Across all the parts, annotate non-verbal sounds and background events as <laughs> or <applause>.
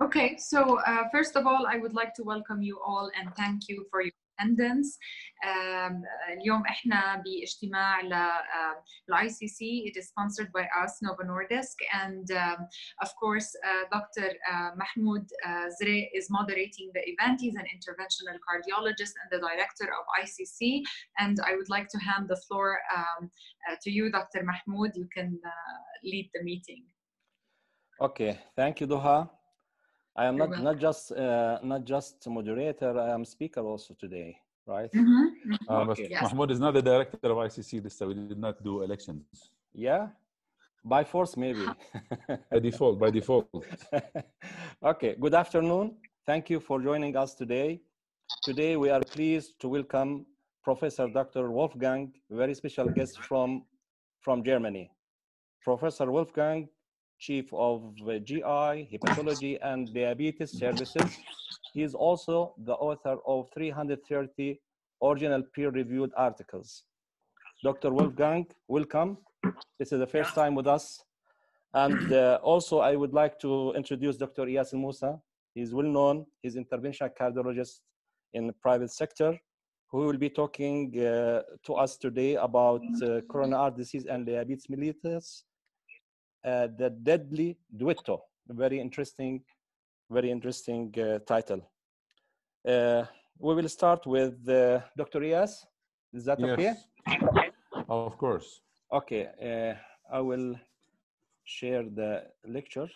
Okay, so uh, first of all, I would like to welcome you all and thank you for your attendance. Um, اليوم احنا باجتماع للاي uh, ICC. it is sponsored by us, Novo Nordisk, and um, of course, uh, Dr. Uh, Mahmoud uh, Zre is moderating the event. He's an interventional cardiologist and the director of ICC, and I would like to hand the floor um, uh, to you, Dr. Mahmoud. You can uh, lead the meeting. Okay, thank you, Doha. I am You're not not just uh, not just moderator. I am speaker also today, right? Mhm, mhm. Uh, but Okay. Yes. Mahmoud is not the director of ICC this time. We did not do elections. Yeah, by force maybe. <laughs> By default, by default. <laughs> okay. Good afternoon. Thank you for joining us today. Today we are pleased to welcome Professor Dr. Wolfgang, very special guest from from Germany. Professor Wolfgang, Chief of uh, GI, Hepatology, and Diabetes Services. He is also the author of 330 original peer-reviewed articles. Dr. Wolfgang, welcome. This is the first time with us. And uh, also, I would like to introduce Dr. Eyas Musa. He's well known. He's interventional cardiologist in the private sector, who will be talking uh, to us today about uh, coronary disease and diabetes mellitus the deadly duetto. Very interesting, very interesting uh, title. Uh, we will start with uh, Dr. Eyas. Is that okay? Yes. Of course. Okay, uh, I will share the lecture.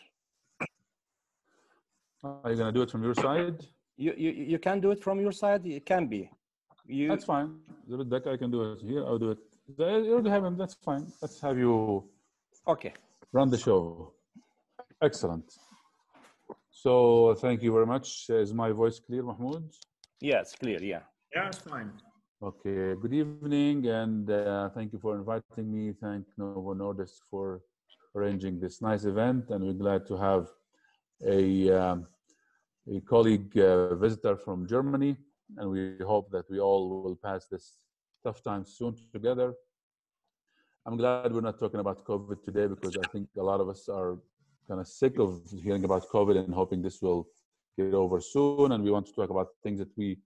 Are you going to do it from your side? You, you, you can do it from your side. It can be. You, That's fine. The bit I can do it here. I'll do it. You already have him. That's fine. Let's have you okay. Run the show. Excellent. So thank you very much. Is my voice clear, Mahmoud? Yes, clear. Yeah. Yeah, it's fine. Okay, good evening, and uh, thank you for inviting me. Thank Novo Nordisk for arranging this nice event, and we're glad to have a, um, a colleague uh, visitor from Germany, and we hope that we all will pass this tough time soon together. I'm glad we're not talking about COVID today because I think a lot of us are kind of sick of hearing about COVID and hoping this will get over soon, and we want to talk about things that we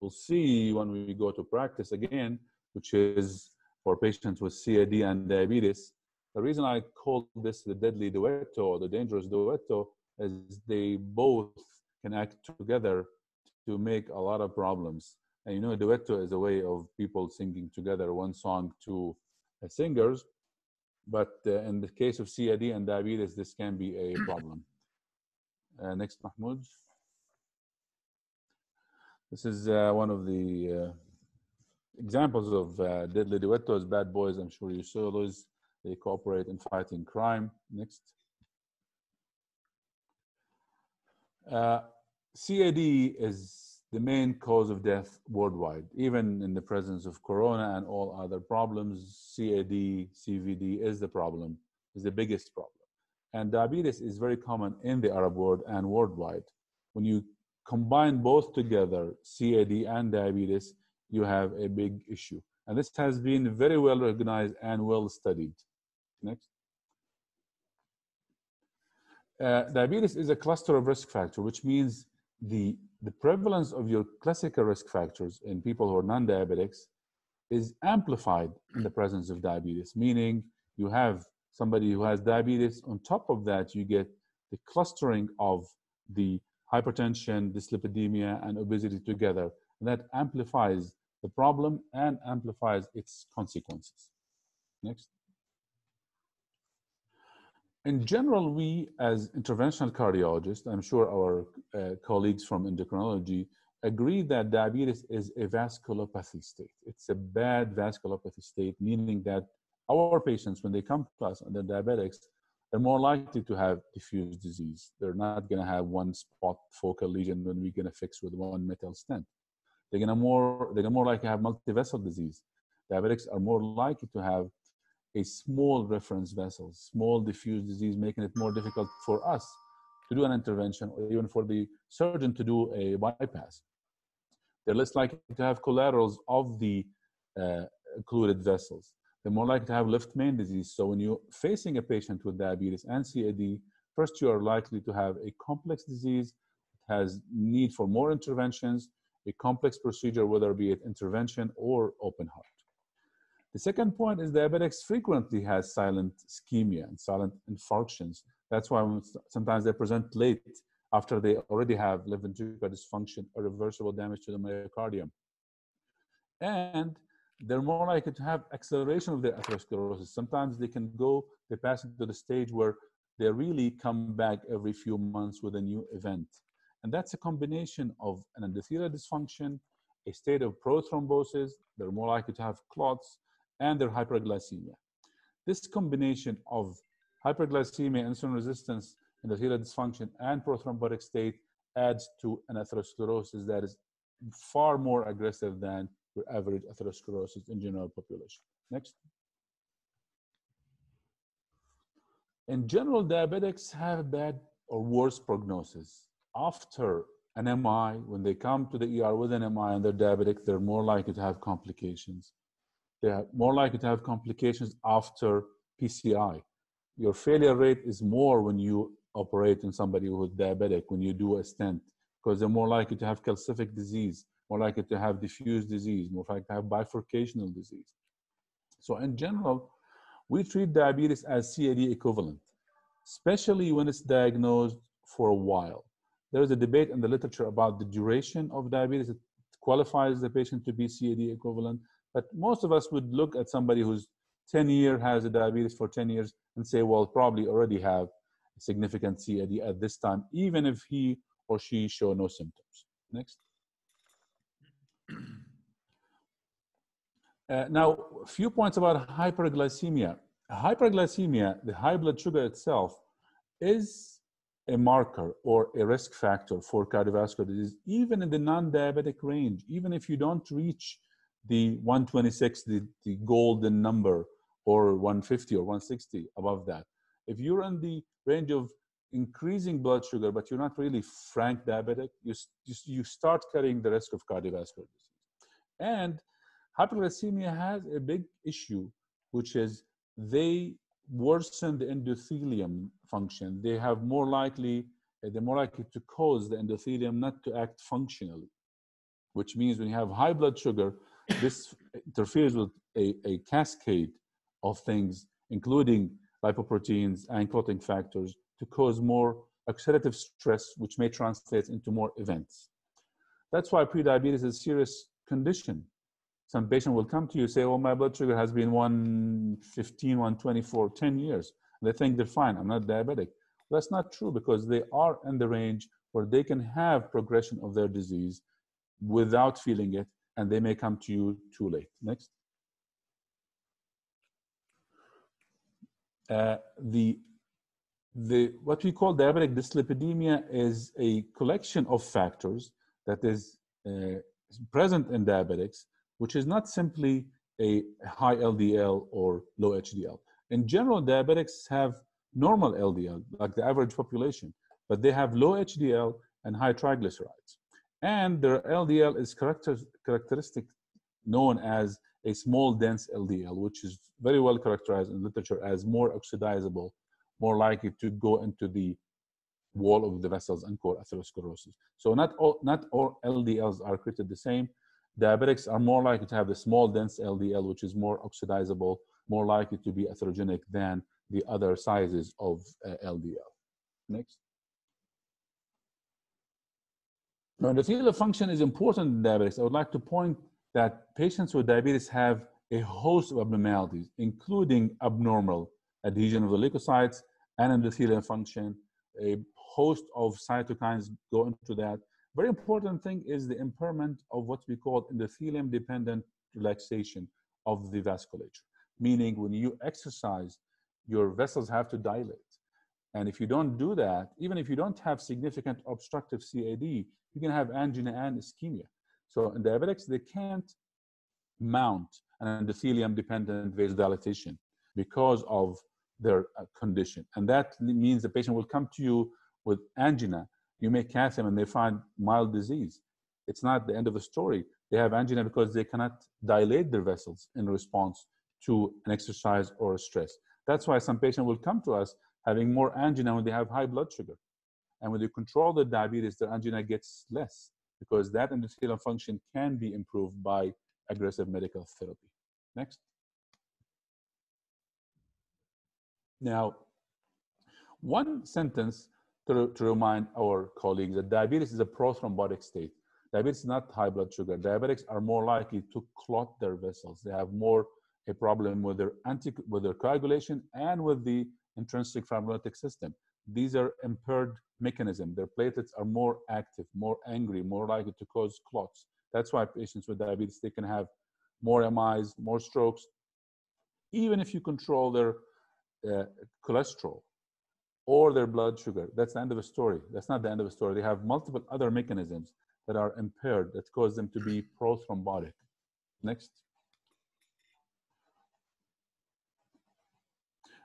we'll see when we go to practice again, which is for patients with CAD and diabetes. The reason I call this the deadly duetto or the dangerous duetto is they both can act together to make a lot of problems. And you know, duetto is a way of people singing together one song to uh, singers. But uh, in the case of CAD and diabetes, this can be a <clears throat> problem. Uh, next, Mahmoud. This is uh, one of the uh, examples of uh, deadly duettos, bad boys. I'm sure you saw those. They cooperate in fighting crime. Next. Uh, CAD is the main cause of death worldwide, even in the presence of corona and all other problems. CAD, CVD is the problem, is the biggest problem. And diabetes is very common in the Arab world and worldwide. When you combine both together, CAD and diabetes, you have a big issue. And this has been very well recognized and well studied. Next. Uh, diabetes is a cluster of risk factor, which means the, the prevalence of your classical risk factors in people who are non-diabetics is amplified in the presence of diabetes, meaning you have somebody who has diabetes. On top of that, you get the clustering of the hypertension, dyslipidemia, and obesity together. And that amplifies the problem and amplifies its consequences. Next. In general, we as interventional cardiologists, I'm sure our uh, colleagues from endocrinology agree that diabetes is a vasculopathy state. It's a bad vasculopathy state, meaning that our patients, when they come to us and they're diabetics, they're more likely to have diffuse disease. They're not going to have one spot focal lesion when we're going to fix with one metal stent. They're going to more they're more likely to have multivessel disease. Diabetics are more likely to have a small reference vessel, small diffuse disease, making it more difficult for us to do an intervention or even for the surgeon to do a bypass. They're less likely to have collaterals of the uh, occluded vessels they're more likely to have left main disease. So when you're facing a patient with diabetes and CAD, first you are likely to have a complex disease, it has need for more interventions, a complex procedure, whether it be it intervention or open heart. The second point is diabetics frequently has silent ischemia and silent infarctions. That's why sometimes they present late after they already have left ventricular dysfunction, irreversible damage to the myocardium. And they're more likely to have acceleration of their atherosclerosis. Sometimes they can go, they pass into the stage where they really come back every few months with a new event. And that's a combination of an endothelial dysfunction, a state of prothrombosis, they're more likely to have clots, and their hyperglycemia. This combination of hyperglycemia, insulin resistance, endothelial dysfunction, and prothrombotic state adds to an atherosclerosis that is far more aggressive than your average atherosclerosis in general population. Next. In general, diabetics have a bad or worse prognosis. After an MI, when they come to the ER with an MI and they're diabetic, they're more likely to have complications. They're more likely to have complications after PCI. Your failure rate is more when you operate in somebody who's diabetic, when you do a stent, because they're more likely to have calcific disease, more likely to have diffuse disease, more likely to have bifurcational disease. So in general, we treat diabetes as CAD equivalent, especially when it's diagnosed for a while. There is a debate in the literature about the duration of diabetes. It qualifies the patient to be CAD equivalent, but most of us would look at somebody who's 10 year has a diabetes for 10 years and say, well, probably already have significant CAD at this time, even if he or she show no symptoms. Next. <clears throat> Uh, now, a few points about hyperglycemia. Hyperglycemia, the high blood sugar itself, is a marker or a risk factor for cardiovascular disease, even in the non-diabetic range, even if you don't reach the 126, the, the golden number, or 150 or 160 above that. If you're in the range of increasing blood sugar, but you're not really frank diabetic, you, you, you start carrying the risk of cardiovascular disease. And hyperglycemia has a big issue, which is they worsen the endothelium function. They have more likely, uh, they're more likely to cause the endothelium not to act functionally, which means when you have high blood sugar, this interferes with a, a cascade of things, including lipoproteins and clotting factors, to cause more oxidative stress, which may translate into more events. That's why prediabetes is a serious condition. Some patient will come to you say, "Oh, my blood sugar has been 115, 120 for 10 years." They think they're fine. I'm not diabetic. Well, that's not true because they are in the range where they can have progression of their disease without feeling it, and they may come to you too late. Next. Uh, the the what we call diabetic dyslipidemia is a collection of factors that is uh, present in diabetics, which is not simply a high LDL or low HDL. In general, diabetics have normal LDL, like the average population, but they have low HDL and high triglycerides. And their LDL is character, characteristic known as a small dense LDL, which is very well characterized in literature as more oxidizable, more likely to go into the wall of the vessels and cause atherosclerosis. So not all, not all LDLs are created the same. Diabetics are more likely to have the small dense LDL, which is more oxidizable, more likely to be atherogenic than the other sizes of uh, LDL. Next. Now, endothelial function is important in diabetics. I would like to point that patients with diabetes have a host of abnormalities, including abnormal adhesion of the leukocytes and endothelial function. A host of cytokines go into that. Very important thing is the impairment of what we call endothelium dependent relaxation of the vasculature, meaning when you exercise, your vessels have to dilate. And if you don't do that, even if you don't have significant obstructive CAD, you can have angina and ischemia. So in diabetics, they can't mount an endothelium-dependent vasodilatation because of their uh, condition. And that means the patient will come to you with angina. You may cath and they find mild disease. It's not the end of the story. They have angina because they cannot dilate their vessels in response to an exercise or a stress. That's why some patient will come to us having more angina when they have high blood sugar. And when you control the diabetes, their angina gets less because that endothelial function can be improved by aggressive medical therapy. Next. Now, one sentence to, to remind our colleagues that diabetes is a prothrombotic state. Diabetes is not high blood sugar. Diabetics are more likely to clot their vessels. They have more a problem with their anti with their coagulation and with the intrinsic fibrinolytic system. These are impaired mechanism. Their platelets are more active, more angry, more likely to cause clots. That's why patients with diabetes they can have more MIs, more strokes, even if you control their uh, cholesterol or their blood sugar. That's the end of the story. That's not the end of the story. They have multiple other mechanisms that are impaired that cause them to be prothrombotic. Next.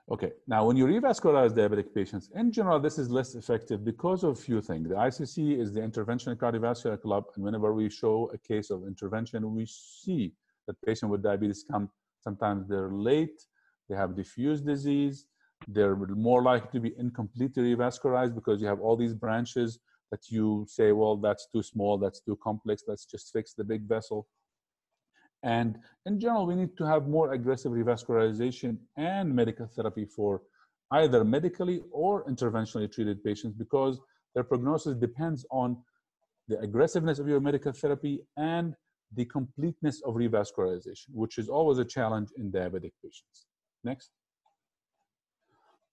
Okay, now when you revascularize diabetic patients, in general, this is less effective because of a few things. The ICC is the Interventional Cardiovascular Club, and whenever we show a case of intervention, we see that patients with diabetes come, sometimes they're late, they have diffuse disease, they're more likely to be incompletely revascularized because you have all these branches that you say, well, that's too small, that's too complex, let's just fix the big vessel. And in general, we need to have more aggressive revascularization and medical therapy for either medically or interventionally treated patients because their prognosis depends on the aggressiveness of your medical therapy and the completeness of revascularization, which is always a challenge in diabetic patients. Next.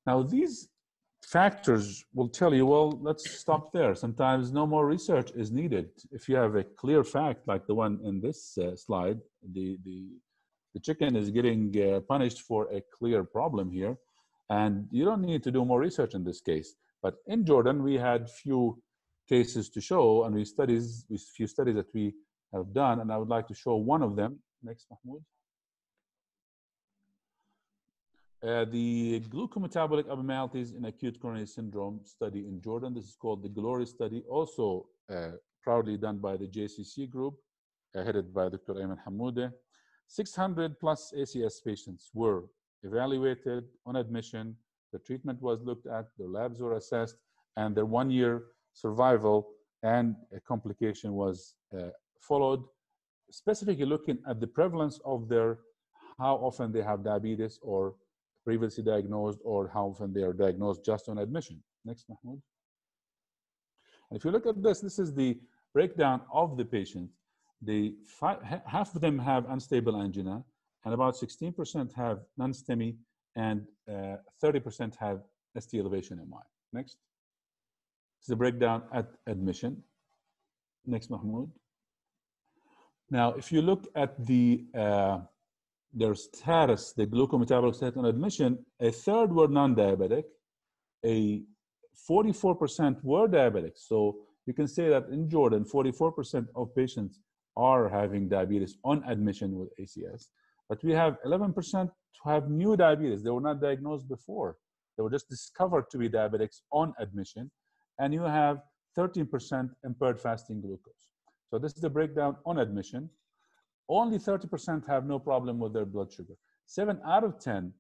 Now, these factors will tell you, well, let's stop there. Sometimes no more research is needed. If you have a clear fact, like the one in this uh, slide, the, the, the chicken is getting uh, punished for a clear problem here, and you don't need to do more research in this case. But in Jordan, we had few cases to show, and we studies, we few studies that we have done, and I would like to show one of them. Next, Mahmoud. Uh, the glucometabolic abnormalities in acute coronary syndrome study in Jordan. This is called the GLORY study, also uh, proudly done by the JCC group, uh, headed by Dr. Ayman Hammoudeh. 600 plus ACS patients were evaluated on admission. The treatment was looked at, their labs were assessed, and their one year survival and complication was uh, followed, specifically looking at the prevalence of their, how often they have diabetes or previously diagnosed or how often they are diagnosed just on admission. Next, Mahmoud. And if you look at this, this is the breakdown of the patients. The five, half of them have unstable angina, and about 16% have non-STEMI, and 30% uh, have ST elevation MI. Next. This is the breakdown at admission. Next, Mahmoud. Now, if you look at the uh, their status, the glucometabolic status on admission, a third were non-diabetic, a 44% were diabetic. So you can say that in Jordan, 44% of patients are having diabetes on admission with ACS, but we have 11% who have new diabetes. They were not diagnosed before. They were just discovered to be diabetics on admission, and you have 13% impaired fasting glucose. So this is the breakdown on admission. Only 30% have no problem with their blood sugar. Seven out of 10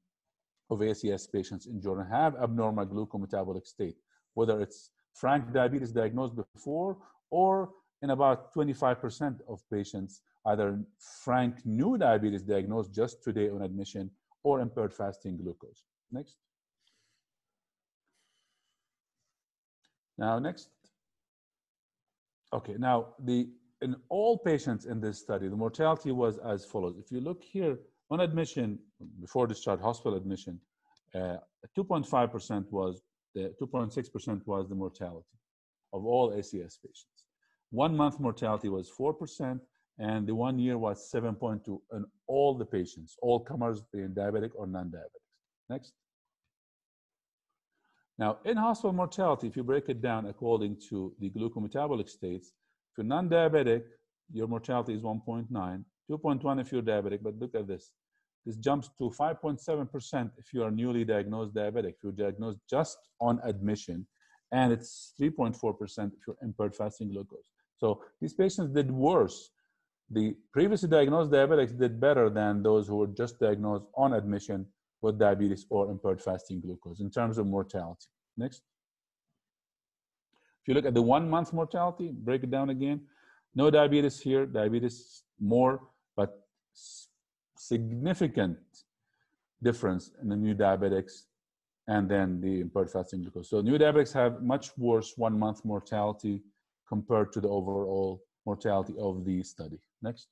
of ACS patients in Jordan have abnormal glucometabolic state, whether it's frank diabetes diagnosed before or in about 25% of patients, either frank new diabetes diagnosed just today on admission or impaired fasting glucose. Next. Now, next. Okay, now the in all patients in this study, the mortality was as follows. If you look here on admission, before discharge, hospital admission, 2.5% uh, was the 2.6% was the mortality of all ACS patients. One month mortality was 4%, and the one year was 7.2 in all the patients, all comers being diabetic or non-diabetic. Next. Now, in hospital mortality, if you break it down according to the glucometabolic states, you're non-diabetic, your mortality is 1.9, 2.1 if you're diabetic, but look at this. This jumps to 5.7% if you are newly diagnosed diabetic, if you're diagnosed just on admission, and it's 3.4% if you're impaired fasting glucose. So these patients did worse. The previously diagnosed diabetics did better than those who were just diagnosed on admission with diabetes or impaired fasting glucose in terms of mortality. Next. If you look at the one month mortality, break it down again. No diabetes here, diabetes more, but significant difference in the new diabetics and then the impaired fasting glucose. So new diabetics have much worse one month mortality compared to the overall mortality of the study. Next.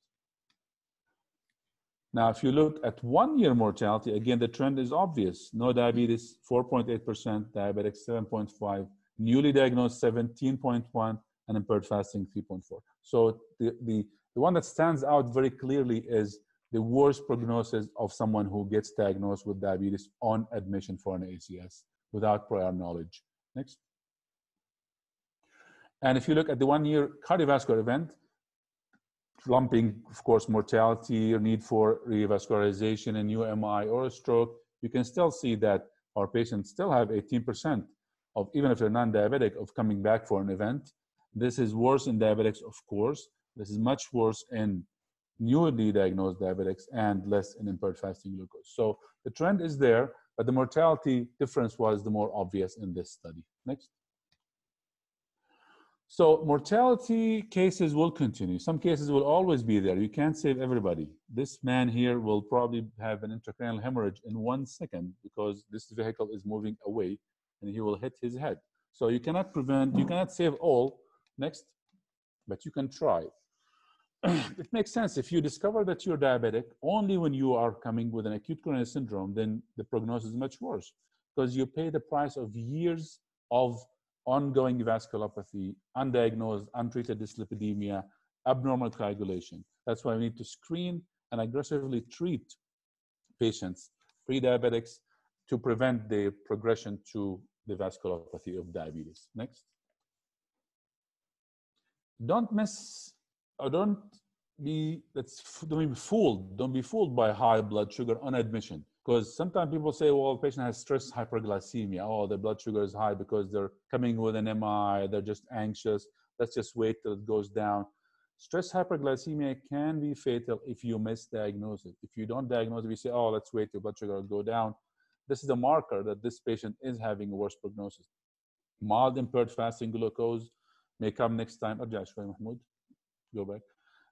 Now, if you look at one year mortality, again, the trend is obvious. No diabetes, 4.8%, diabetic 7.5, newly diagnosed 17.1, and impaired fasting 3.4. So the, the, the one that stands out very clearly is the worst prognosis of someone who gets diagnosed with diabetes on admission for an ACS without prior knowledge. Next. And if you look at the one year cardiovascular event, lumping, of course, mortality or need for revascularization and UMI or a stroke, you can still see that our patients still have 18% of, even if they're non-diabetic, of coming back for an event. This is worse in diabetics, of course. This is much worse in newly diagnosed diabetics and less in impaired fasting glucose. So the trend is there, but the mortality difference was the more obvious in this study. Next. So mortality cases will continue. Some cases will always be there. You can't save everybody. This man here will probably have an intracranial hemorrhage in one second because this vehicle is moving away and he will hit his head. So you cannot prevent, you cannot save all. Next. But you can try. <clears throat> it makes sense. If you discover that you're diabetic only when you are coming with an acute coronary syndrome, then the prognosis is much worse because you pay the price of years of ongoing vasculopathy, undiagnosed, untreated dyslipidemia, abnormal coagulation. That's why we need to screen and aggressively treat patients, pre-diabetics, to prevent the progression to the vasculopathy of diabetes. Next. Don't miss, or don't be, let's, don't be fooled. Don't be fooled by high blood sugar on admission because sometimes people say, well, patient has stress hyperglycemia. Oh, their blood sugar is high because they're coming with an MI, they're just anxious. Let's just wait till it goes down. Stress hyperglycemia can be fatal if you misdiagnose it. If you don't diagnose it, you say, oh, let's wait till blood sugar will go down. This is a marker that this patient is having a worse prognosis. Mild impaired fasting glucose may come next time. Mahmoud, go back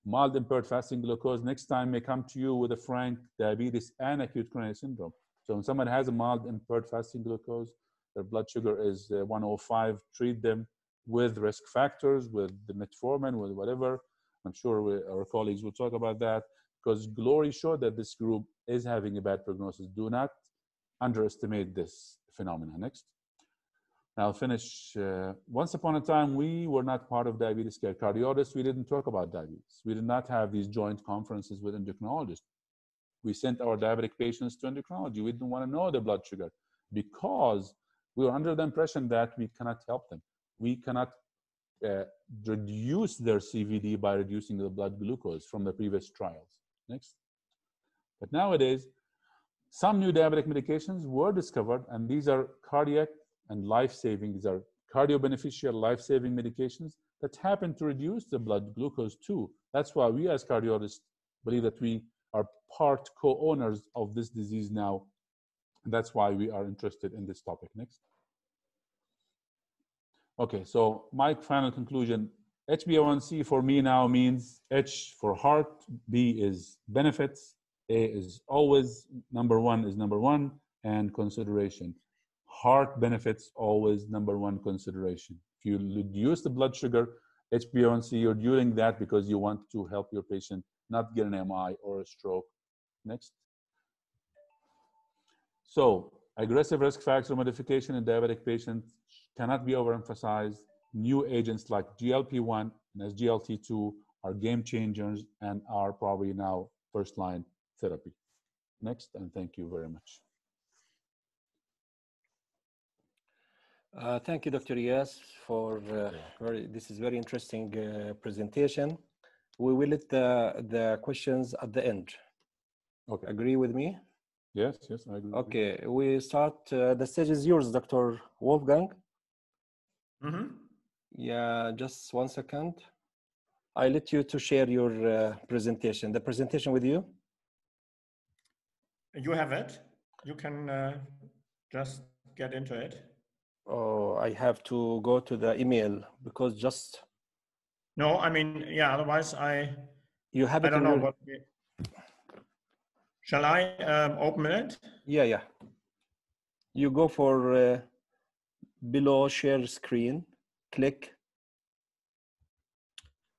mild impaired fasting glucose next time may come to you with a frank diabetes and acute coronary syndrome. So when someone has a mild impaired fasting glucose, their blood sugar is uh, 105, treat them with risk factors, with the metformin, with whatever. I'm sure we, our colleagues will talk about that because GLORY showed that this group is having a bad prognosis. Do not underestimate this phenomenon. Next. I'll finish. Uh, once upon a time, we were not part of diabetes care. Cardiologists, we didn't talk about diabetes. We did not have these joint conferences with endocrinologists. We sent our diabetic patients to endocrinology. We didn't want to know their blood sugar because we were under the impression that we cannot help them. We cannot uh, reduce their CVD by reducing the blood glucose from the previous trials. Next. But nowadays, some new diabetic medications were discovered, and these are cardiac and life-saving. These are cardio-beneficial life-saving medications that happen to reduce the blood glucose too. That's why we as cardiologists believe that we are part co-owners of this disease now. And that's why we are interested in this topic. Next. Okay, so my final conclusion, HbA1c for me now means H for heart, B is benefits, A is always, number one is number one, and consideration heart benefits always number one consideration. If you reduce the blood sugar, HbA1c, you're doing that because you want to help your patient not get an MI or a stroke. Next. So aggressive risk factor modification in diabetic patients cannot be overemphasized. New agents like GLP-1 and SGLT2 are game changers and are probably now first line therapy. Next, and thank you very much. Uh, thank you, Dr. Yes, for uh, very, this is very interesting uh, presentation. We will let the, the questions at the end. Okay. Agree with me? Yes, yes, I agree. Okay, we start. Uh, the stage is yours, Dr. Wolfgang. Mm -hmm. Yeah, just one second. I let you to share your uh, presentation. The presentation with you? You have it? you can uh, just get into it. Oh, I have to go to the email because just No, I mean, yeah, otherwise I, you have I it don't know your- what. we- Shall I um, open it? Yeah, yeah. You go for uh, below share screen, click,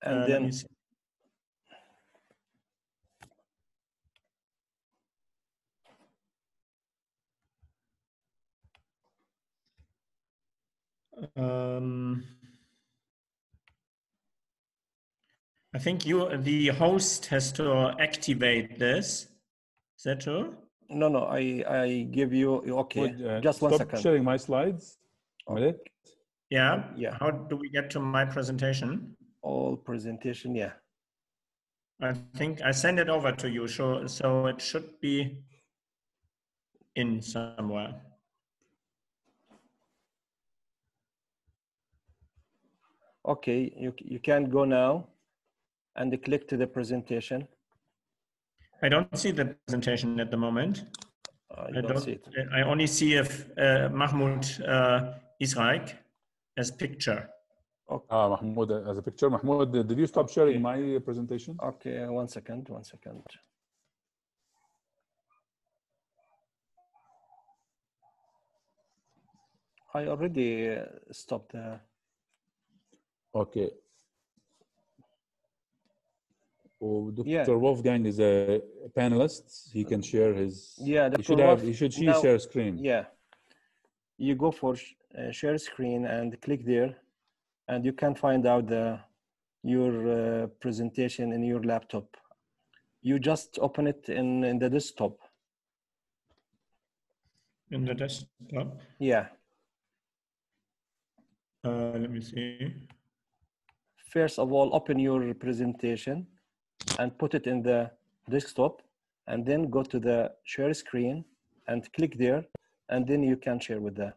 and Uh, then Um, I think you, the host has to activate this. Is that true? no, no. I I give you okay. Would, uh, just one stop second. sharing my slides. A minute. Yeah. Yeah. How do we get to my presentation? All presentation. Yeah. I think I send it over to you, so so it should be in somewhere. Okay. You you can go now, and click to the presentation. I don't see the presentation at the moment. Uh, I don't, don't. see it. I only see if uh, Mahmoud uh, Izraiq as picture. Ah, Mahmoud, as a picture. Mahmoud, did you stop sharing Okay. my presentation? Okay. One second. One second. I already uh, stopped the. Okay. Oh, Dr. Yeah. Wolfgang is a panelist. He can share his. Yeah, He Dr. should have. Wolf- He should now- share screen. Yeah. You go for sh- uh, share screen and click there, and you can find out the your uh, presentation in your laptop. You just open it in, in the desktop. In the desktop. Yeah. Uh, let me see. First of all, open your presentation and put it in the desktop, and then go to the share screen and click there, and then you can share with the.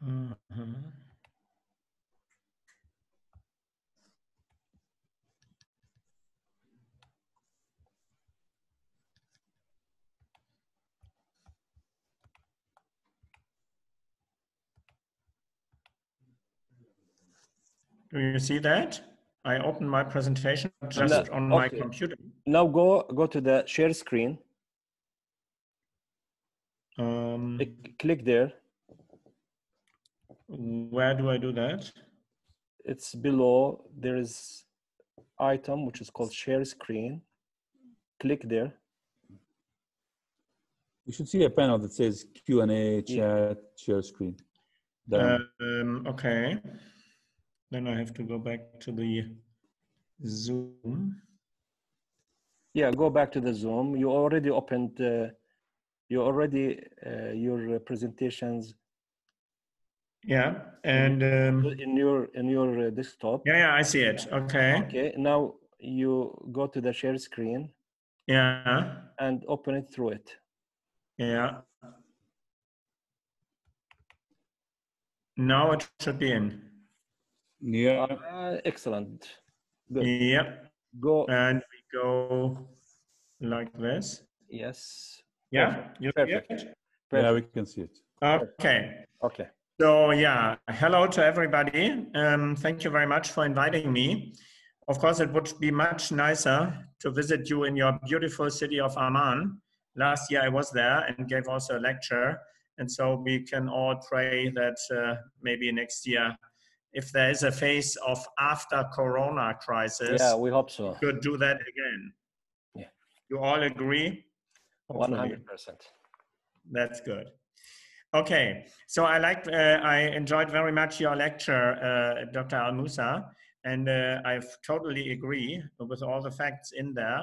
Uh-huh. Do you see that? I open my presentation just No, on my computer. Now go go to the share screen. Um, click- Click there. where do I do that? it's below there is item which is called share screen click there You should see a panel that says Q and A, chat, share screen. Um, okay. Then I have to go back to the Zoom. yeah go back to the zoom you already opened uh, you already uh, your presentations Yeah, and um, in your in your uh, desktop yeah, yeah, I see it. Okay. okay now you go to the share screen Yeah, and open it through it yeah. Now it should be in. Yeah, uh, excellent good Yep. go And we go like this. yes Yeah. Perfect. You Perfect. it? yeah, we can see it. Okay. okay So yeah, hello to everybody. Um, thank you very much for inviting me. Of course, it would be much nicer to visit you in your beautiful city of Amman. Last year I was there and gave also a lecture. And so we can all pray that uh, maybe next year, if there is a phase of after Corona crisis, yeah we hope so could do that again. Yeah. You all agree? 100% That's good. Okay, so I liked, uh, I enjoyed very much your lecture, uh, Dr. Almousa, and uh, I totally agree with all the facts in there.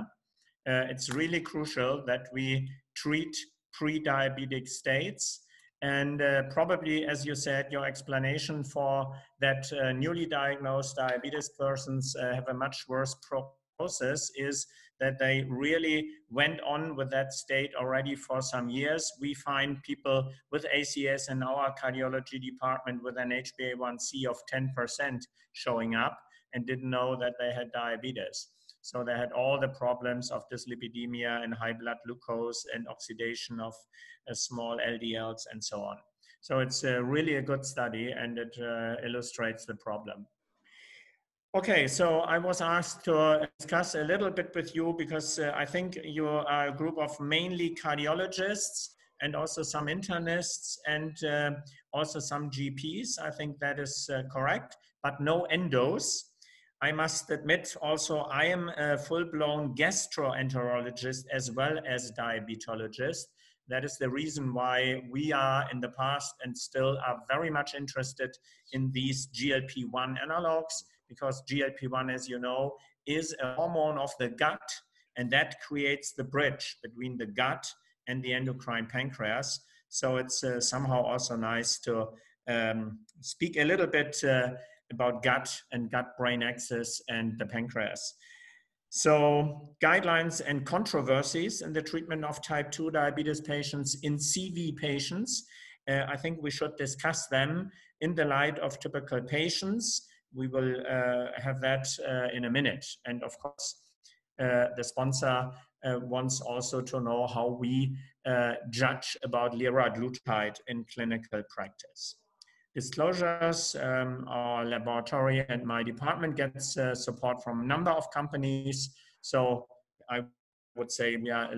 Uh, it's really crucial that we treat pre-diabetic states, and uh, probably, as you said, your explanation for that uh, newly diagnosed diabetes persons uh, have a much worse prognosis is that they really went on with that state already for some years. We find people with ACS in our cardiology department with an HbA1c of 10% showing up and didn't know that they had diabetes. So they had all the problems of dyslipidemia and high blood glucose and oxidation of uh, small LDLs and so on. So it's uh, really a good study and it uh, illustrates the problem. Okay, so I was asked to discuss a little bit with you because uh, I think you are a group of mainly cardiologists and also some internists and uh, also some GPs. I think that is uh, correct, but no endos. I must admit also I am a full-blown gastroenterologist as well as diabetologist. That is the reason why we are in the past and still are very much interested in these GLP-1 analogs because GLP-1, as you know, is a hormone of the gut, and that creates the bridge between the gut and the endocrine pancreas. So it's uh, somehow also nice to um, speak a little bit uh, about gut and gut-brain axis and the pancreas. So guidelines and controversies in the treatment of type 2 diabetes patients in CV patients. Uh, I think we should discuss them in the light of typical patients we will uh, have that uh, in a minute. And of course, uh, the sponsor wants also to know how we judge about liraglutide in clinical practice disclosures. Um, our laboratory and my department gets uh, support from a number of companies. So I would say we are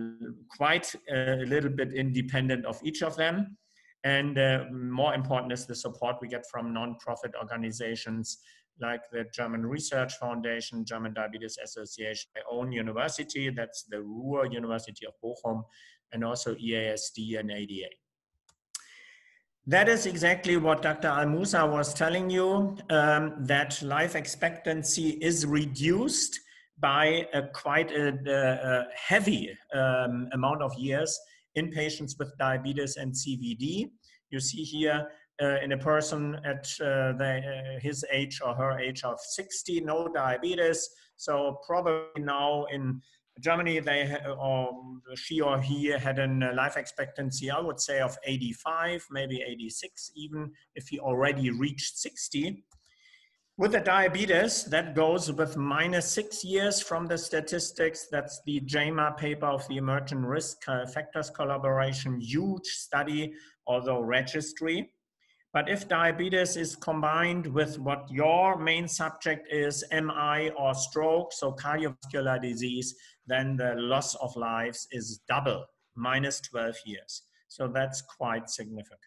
quite a little bit independent of each of them. And uh, more important is the support we get from non-profit organizations like the German Research Foundation, German Diabetes Association, my own university, that's the Ruhr University of Bochum, and also EASD and ADA. That is exactly what Dr. Almousa was telling you, um, that life expectancy is reduced by a quite a, a heavy um, amount of years in patients with diabetes and CVD. You see here uh, in a person at uh, the, uh, his age or her age of 60, no diabetes. So probably now in Germany, they or um, she or he had a uh, life expectancy, I would say, of 85, maybe 86, even if he already reached 60. With the diabetes, that goes with minus six years from the statistics. That's the JAMA paper of the Emerging Risk uh, Factors Collaboration, huge study, although registry. But if diabetes is combined with what your main subject is, MI or stroke, so cardiovascular disease, then the loss of lives is double, minus 12 years. So that's quite significant.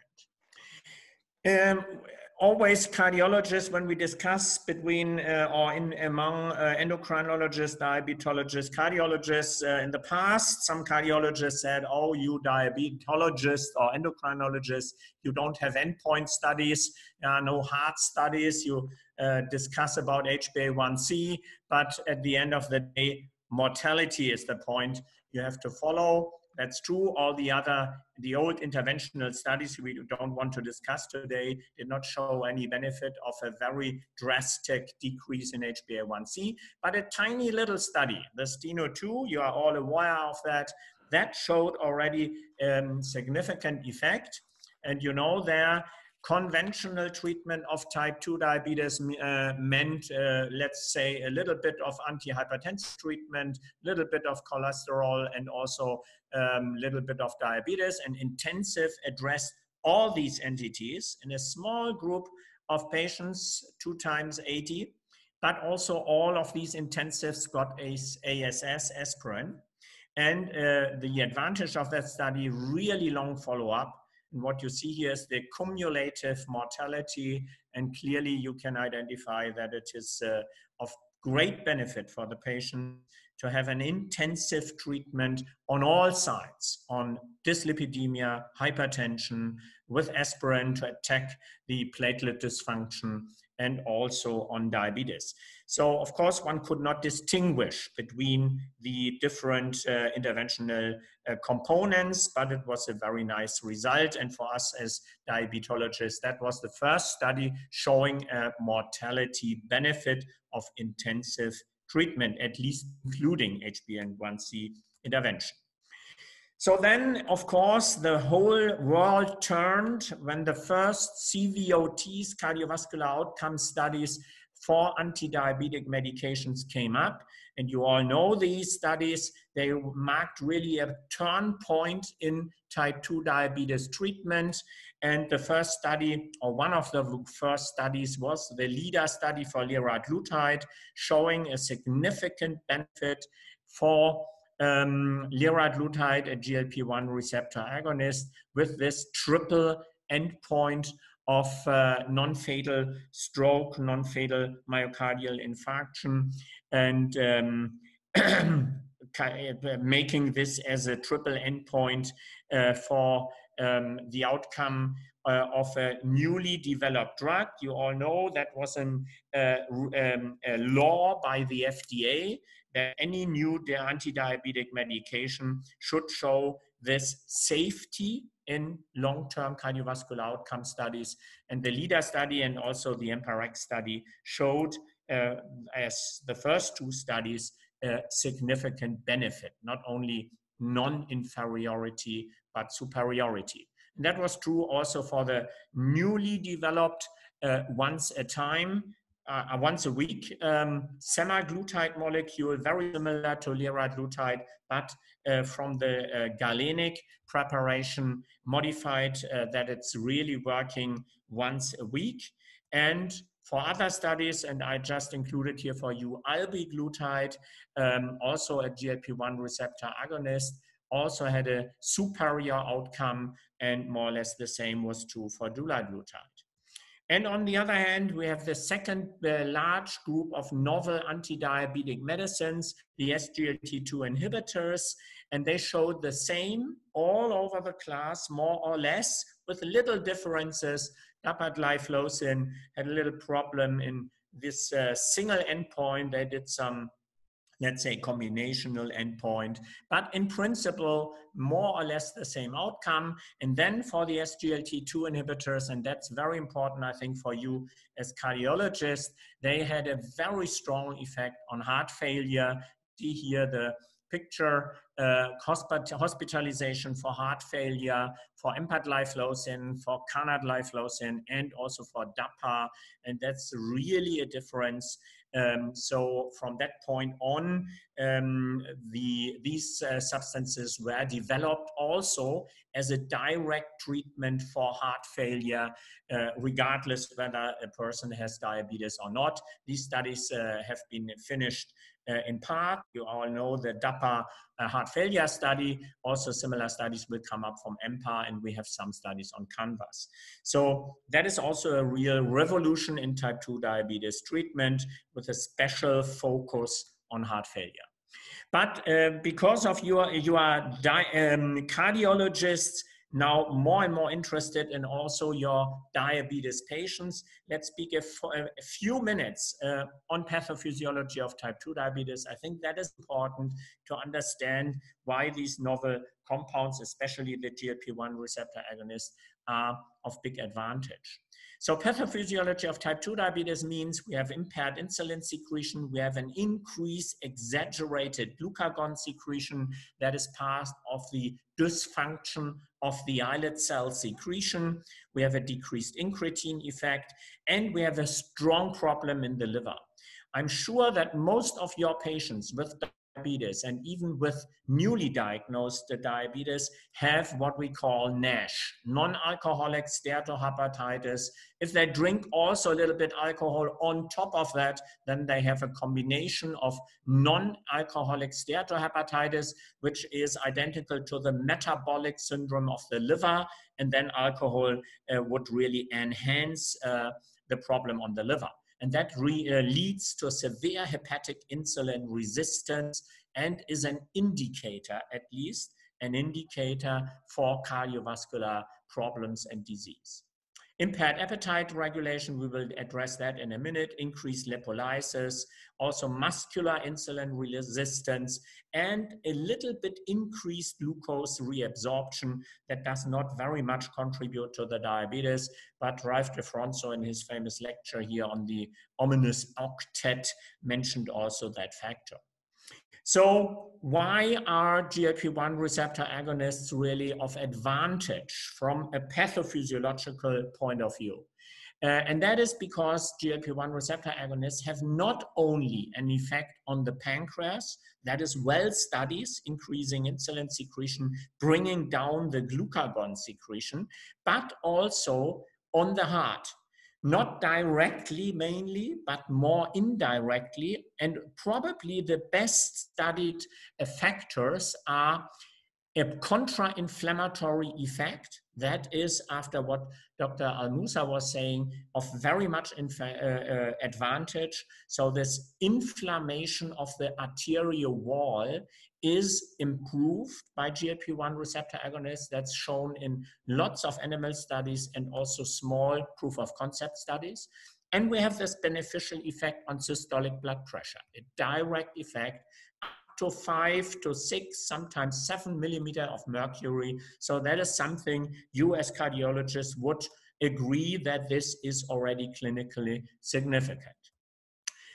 Um, always cardiologists when we discuss between uh, or in among uh, endocrinologists diabetologists cardiologists uh, in the past some cardiologists said oh you diabetologists or endocrinologists you don't have endpoint studies no heart studies you uh, discuss about hba1c but at the end of the day mortality is the point you have to follow that's true. All the other, the old interventional studies we don't want to discuss today did not show any benefit of a very drastic decrease in HbA1c, but a tiny little study, the STENO 2, you are all aware of that, that showed already um, significant effect. And you know there, conventional treatment of type 2 diabetes uh, meant, uh, let's say, a little bit of antihypertensive treatment, a little bit of cholesterol, and also a um, little bit of diabetes. And intensive addressed all these entities in a small group of patients, two times 80, but also all of these intensives got ASS aspirin. And uh, the advantage of that study, really long follow-up, and what you see here is the cumulative mortality, and clearly you can identify that it is uh, of great benefit for the patient to have an intensive treatment on all sides, on dyslipidemia, hypertension, with aspirin to attack the platelet dysfunction, and also on diabetes. So, of course, one could not distinguish between the different uh, interventional uh, components, but it was a very nice result. And for us as diabetologists, that was the first study showing a mortality benefit of intensive treatment, at least including HbA1c intervention. So then, of course, the whole world turned when the first CVOTs, cardiovascular outcome studies, for anti-diabetic medications came up. And you all know these studies, they marked really a turn point in type 2 diabetes treatment. And the first study, or one of the first studies, was the LEADER study for liraglutide, showing a significant benefit for um, liraglutide, a GLP-1 receptor agonist, with this triple endpoint of uh, non-fatal stroke, non-fatal myocardial infarction, and um, <clears throat> making this as a triple endpoint uh, for um, the outcome uh, of a newly developed drug. You all know that was an, uh, um, a law by the FDA that any new anti-diabetic medication should show this safety in long-term cardiovascular outcome studies. And the LEADER study and also the EMPA-REG study showed, uh, as the first two studies, a significant benefit, not only non-inferiority, but superiority. And that was true also for the newly developed uh, once a time, uh, once a week um, semaglutide molecule, very similar to liraglutide, but from the uh, galenic preparation modified uh, that it's really working once a week. And for other studies, and I just included here for you albiglutide, um, also a GLP-1 receptor agonist, also had a superior outcome and more or less the same was true for dulaglutide. And on the other hand, we have the second uh, large group of novel anti-diabetic medicines, the SGLT2 inhibitors, and they showed the same all over the class, more or less, with little differences. Dapagliflozin had a little problem in this uh, single endpoint. They did some let's say combinational endpoint but in principle more or less the same outcome and then for the sglt2 inhibitors and that's very important i think for you as cardiologists they had a very strong effect on heart failure see here the picture uh, hospitalization for heart failure, for empagliflozin, for canagliflozin, and also for DAPA. And that's really a difference. Um, so from that point on, um, the, these uh, substances were developed also as a direct treatment for heart failure, uh, regardless whether a person has diabetes or not. These studies uh, have been finished in part. You all know the DAPA uh, heart failure study. Also, similar studies will come up from EMPA, and we have some studies on CANVAS. So that is also a real revolution in type 2 diabetes treatment with a special focus on heart failure. But uh, because of your, you are um, cardiologists, now more and more interested in also your diabetes patients. Let's speak a, a few minutes uh, on pathophysiology of type 2 diabetes. I think that is important to understand why these novel compounds, especially the GLP-1 receptor agonists, are of big advantage. So pathophysiology of type 2 diabetes means we have impaired insulin secretion, we have an increased exaggerated glucagon secretion that is part of the dysfunction of the islet cell secretion, we have a decreased incretin effect, and we have a strong problem in the liver. I'm sure that most of your patients with diabetes and even with newly diagnosed diabetes have what we call NASH, non-alcoholic steatohepatitis. If they drink also a little bit alcohol on top of that, then they have a combination of non-alcoholic steatohepatitis, which is identical to the metabolic syndrome of the liver, and then alcohol uh, would really enhance uh, the problem on the liver. And that uh, leads to severe hepatic insulin resistance and is an indicator, at least, an indicator for cardiovascular problems and disease. Impaired appetite regulation, we will address that in a minute, increased lipolysis, also muscular insulin resistance, and a little bit increased glucose reabsorption that does not very much contribute to the diabetes, but Ralph DeFronzo in his famous lecture here on the ominous octet mentioned also that factor. So why are GLP-1 receptor agonists really of advantage from a pathophysiological point of view? Uh, and that is because GLP-1 receptor agonists have not only an effect on the pancreas, that is well studies, increasing insulin secretion, bringing down the glucagon secretion, but also on the heart. Not directly mainly, but more indirectly. And probably the best studied factors are a contra-inflammatory effect that is after what Dr. Almousa was saying of very much uh, uh, advantage. So this inflammation of the arterial wall is improved by GLP-1 receptor agonists. That's shown in lots of animal studies and also small proof of concept studies. And we have this beneficial effect on systolic blood pressure, a direct effect to five to six, sometimes seven millimeter of mercury. So that is something you as cardiologists would agree that this is already clinically significant.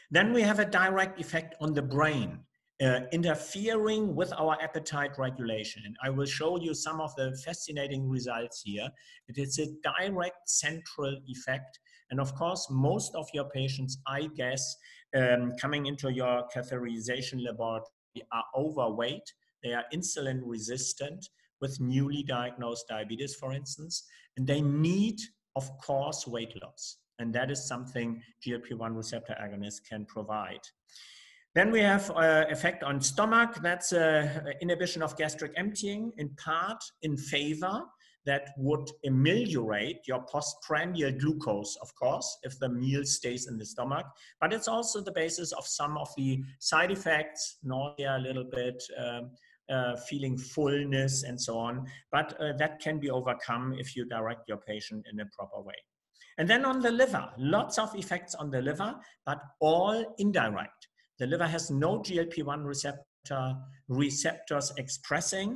Then we have a direct effect on the brain. Uh, interfering with our appetite regulation. And I will show you some of the fascinating results here. It is a direct central effect. And of course, most of your patients, I guess, um, coming into your catheterization laboratory are overweight, they are insulin resistant with newly diagnosed diabetes, for instance, and they need, of course, weight loss. And that is something GLP-1 receptor agonists can provide. Then we have uh, effect on stomach. That's uh, inhibition of gastric emptying in part in favor that would ameliorate your postprandial glucose, of course, if the meal stays in the stomach. But it's also the basis of some of the side effects, nausea a little bit, um, uh, feeling fullness, and so on. But uh, that can be overcome if you direct your patient in a proper way. And then on the liver, lots of effects on the liver, but all indirect. The liver has no GLP-1 receptor receptors expressing.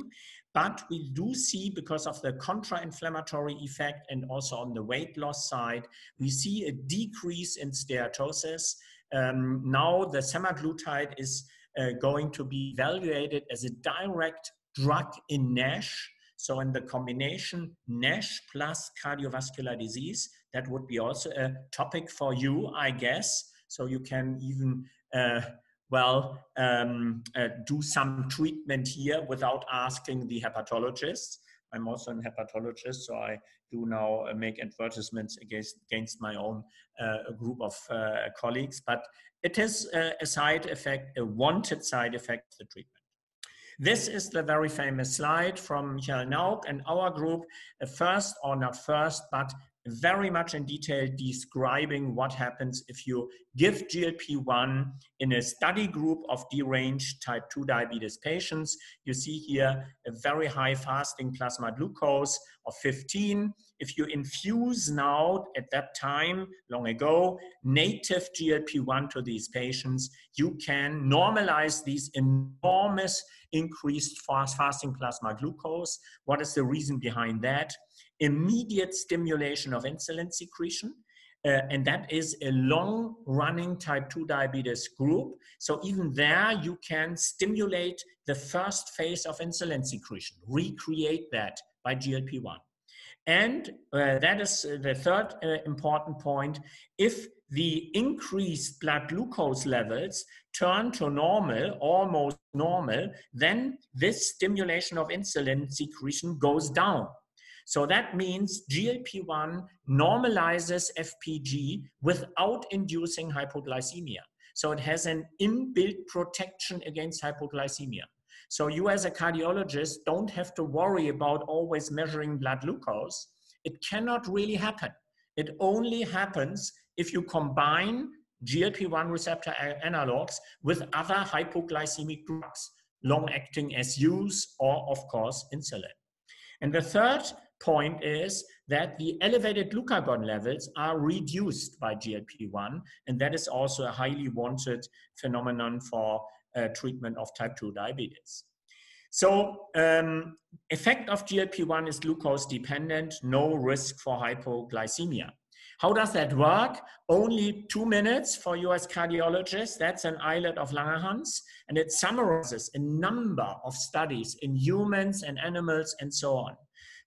But we do see, because of the contra-inflammatory effect and also on the weight loss side, we see a decrease in steatosis. Um, now the semaglutide is uh, going to be evaluated as a direct drug in NASH. So in the combination NASH plus cardiovascular disease, that would be also a topic for you, I guess. So you can even uh, well, um, uh, do some treatment here without asking the hepatologist. I'm also a hepatologist, so I do now uh, make advertisements against, against my own uh, group of uh, colleagues. But it is a, a side effect, a wanted side effect of the treatment. This is the very famous slide from Michael Nauck and our group, uh, first or not first, but very much in detail describing what happens if you give GLP-1 in a study group of deranged type 2 diabetes patients. You see here a very high fasting plasma glucose of 15. If you infuse now at that time, long ago, native GLP-1 to these patients, you can normalize these enormous increased fast fasting plasma glucose. What is the reason behind that? Immediate stimulation of insulin secretion. Uh, and that is a long running type 2 diabetes group. So, even there, you can stimulate the first phase of insulin secretion, recreate that by GLP 1. And uh, that is the third uh, important point. If the increased blood glucose levels turn to normal, almost normal, then this stimulation of insulin secretion goes down. So that means GLP-1 normalizes FPG without inducing hypoglycemia. So it has an inbuilt protection against hypoglycemia. So you as a cardiologist don't have to worry about always measuring blood glucose. It cannot really happen. It only happens if you combine GLP-1 receptor analogs with other hypoglycemic drugs, long-acting SUs, or of course, insulin. And the third point is that the elevated glucagon levels are reduced by GLP-1, and that is also a highly wanted phenomenon for uh, treatment of type 2 diabetes. So um, effect of GLP-1 is glucose dependent, no risk for hypoglycemia. How does that work? Only two minutes for you as cardiologists. That's an islet of Langerhans. And it summarizes a number of studies in humans and animals and so on.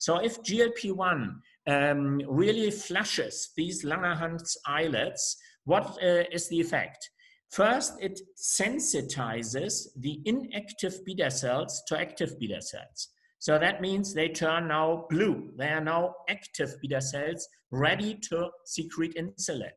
So if GLP-1 um, really flushes these Langerhans islets, what uh, is the effect? First, it sensitizes the inactive beta cells to active beta cells. So that means they turn now blue. They are now active beta cells ready to secrete insulin.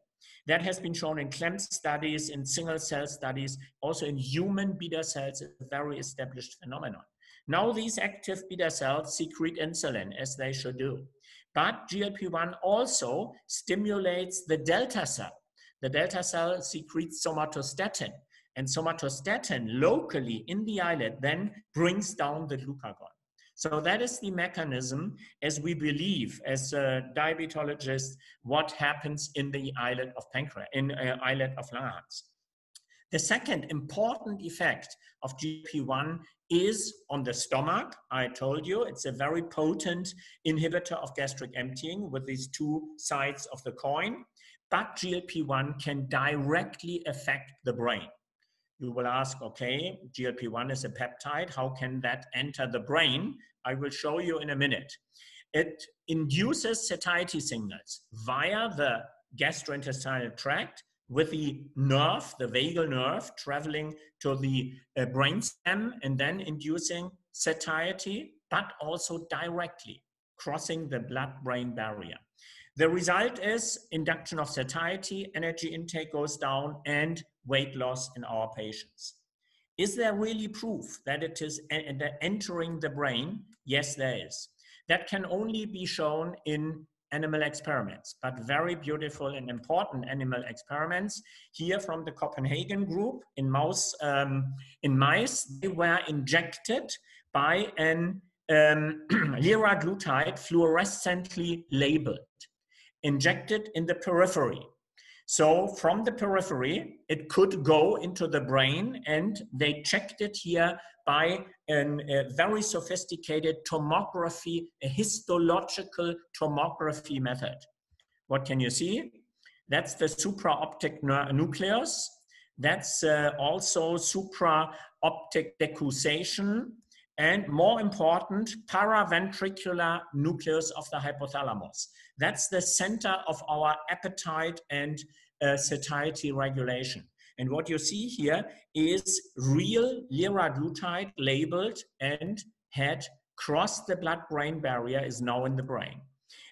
That has been shown in clamp studies, in single cell studies, also in human beta cells, a very established phenomenon. Now these active beta cells secrete insulin as they should do. But GLP-1 also stimulates the delta cell. The delta cell secretes somatostatin and somatostatin locally in the islet then brings down the glucagon. So that is the mechanism as we believe as a diabetologist what happens in the islet of pancreas, in uh, islet of Langerhans. The second important effect of GLP-1 is on the stomach. I told you it's a very potent inhibitor of gastric emptying with these two sides of the coin. But GLP-1 can directly affect the brain. You will ask, okay, GLP-1 is a peptide. How can that enter the brain? I will show you in a minute. It induces satiety signals via the gastrointestinal tract with the nerve, the vagal nerve, traveling to the uh, brainstem and then inducing satiety, but also directly crossing the blood-brain barrier. The result is induction of satiety, energy intake goes down, and weight loss in our patients. Is there really proof that it is entering the brain? Yes, there is. That can only be shown in animal experiments, but very beautiful and important animal experiments. Here from the Copenhagen group in mouse, um, in mice, they were injected by an um, <clears throat> liraglutide fluorescently labeled, injected in the periphery. So from the periphery, it could go into the brain and they checked it here by an, a very sophisticated tomography, a histological tomography method. What can you see? That's the supraoptic nucleus. That's uh, also supraoptic decussation. And more important, paraventricular nucleus of the hypothalamus. That's the center of our appetite and uh, satiety regulation. And what you see here is real liraglutide labeled and had crossed the blood-brain barrier is now in the brain.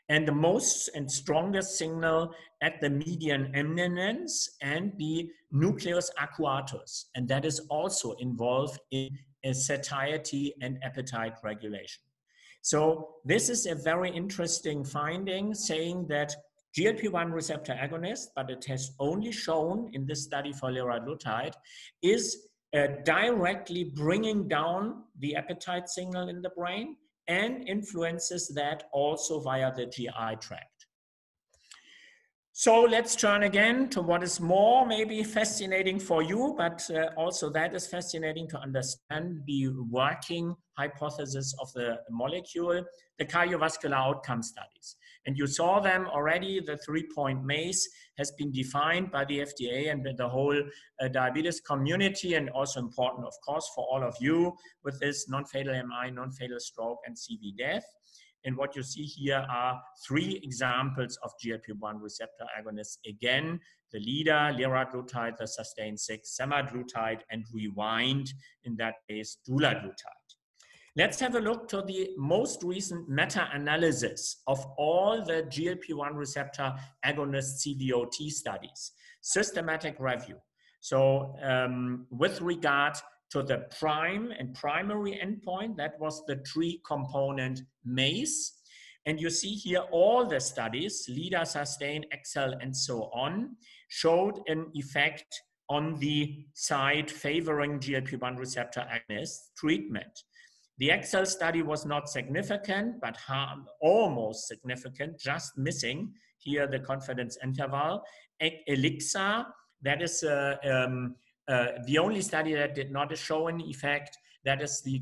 And the most and strongest signal at the median eminence and the nucleus arcuatus. And that is also involved in satiety and appetite regulation. So this is a very interesting finding saying that GLP-1 receptor agonist, but it has only shown in this study for liraglutide, is uh, directly bringing down the appetite signal in the brain and influences that also via the GI tract. So let's turn again to what is more maybe fascinating for you, but uh, also that is fascinating to understand the working hypothesis of the molecule, the cardiovascular outcome studies. And you saw them already, the three-point MACE has been defined by the FDA and the whole uh, diabetes community and also important, of course, for all of you with this non-fatal MI, non-fatal stroke and CV death. And what you see here are three examples of GLP-1 receptor agonists. Again, the leader, liraglutide, the SUSTAIN 6, semaglutide, and rewind, in that case, dulaglutide. Let's have a look to the most recent meta-analysis of all the GLP-1 receptor agonist CVOT studies, systematic review. So um, with regard to the prime and primary endpoint, that was the three component MACE. And you see here all the studies, LEADER, SUSTAIN, EXSCEL, and so on, showed an effect on the side favoring GLP-1 receptor agonist treatment. The EXSCEL study was not significant, but almost significant, just missing here the confidence interval. ELIXA, that is uh, um, uh, the only study that did not show an effect. That is the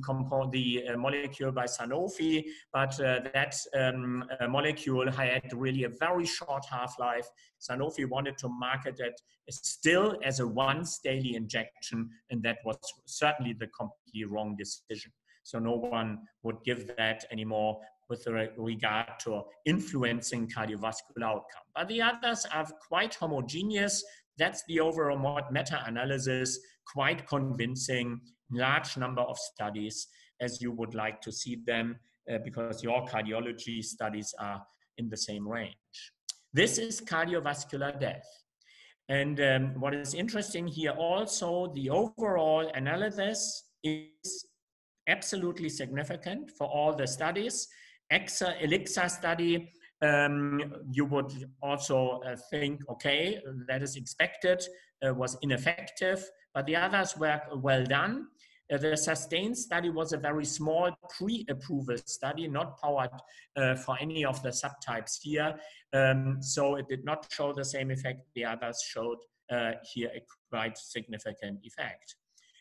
the uh, molecule by Sanofi, but uh, that um, uh, molecule had really a very short half-life. Sanofi wanted to market it still as a once daily injection, and that was certainly the completely wrong decision. So no one would give that anymore with regard to influencing cardiovascular outcome. But the others are quite homogeneous. That's the overall meta-analysis, quite convincing, large number of studies as you would like to see them uh, because your cardiology studies are in the same range. This is cardiovascular death. And um, what is interesting here also, the overall analysis is absolutely significant for all the studies. EXA, ELIXA study, um, you would also uh, think, okay, that is expected, uh, was ineffective, but the others were well done. Uh, the sustained study was a very small pre-approval study, not powered uh, for any of the subtypes here. Um, so it did not show the same effect. The others showed uh, here a quite significant effect.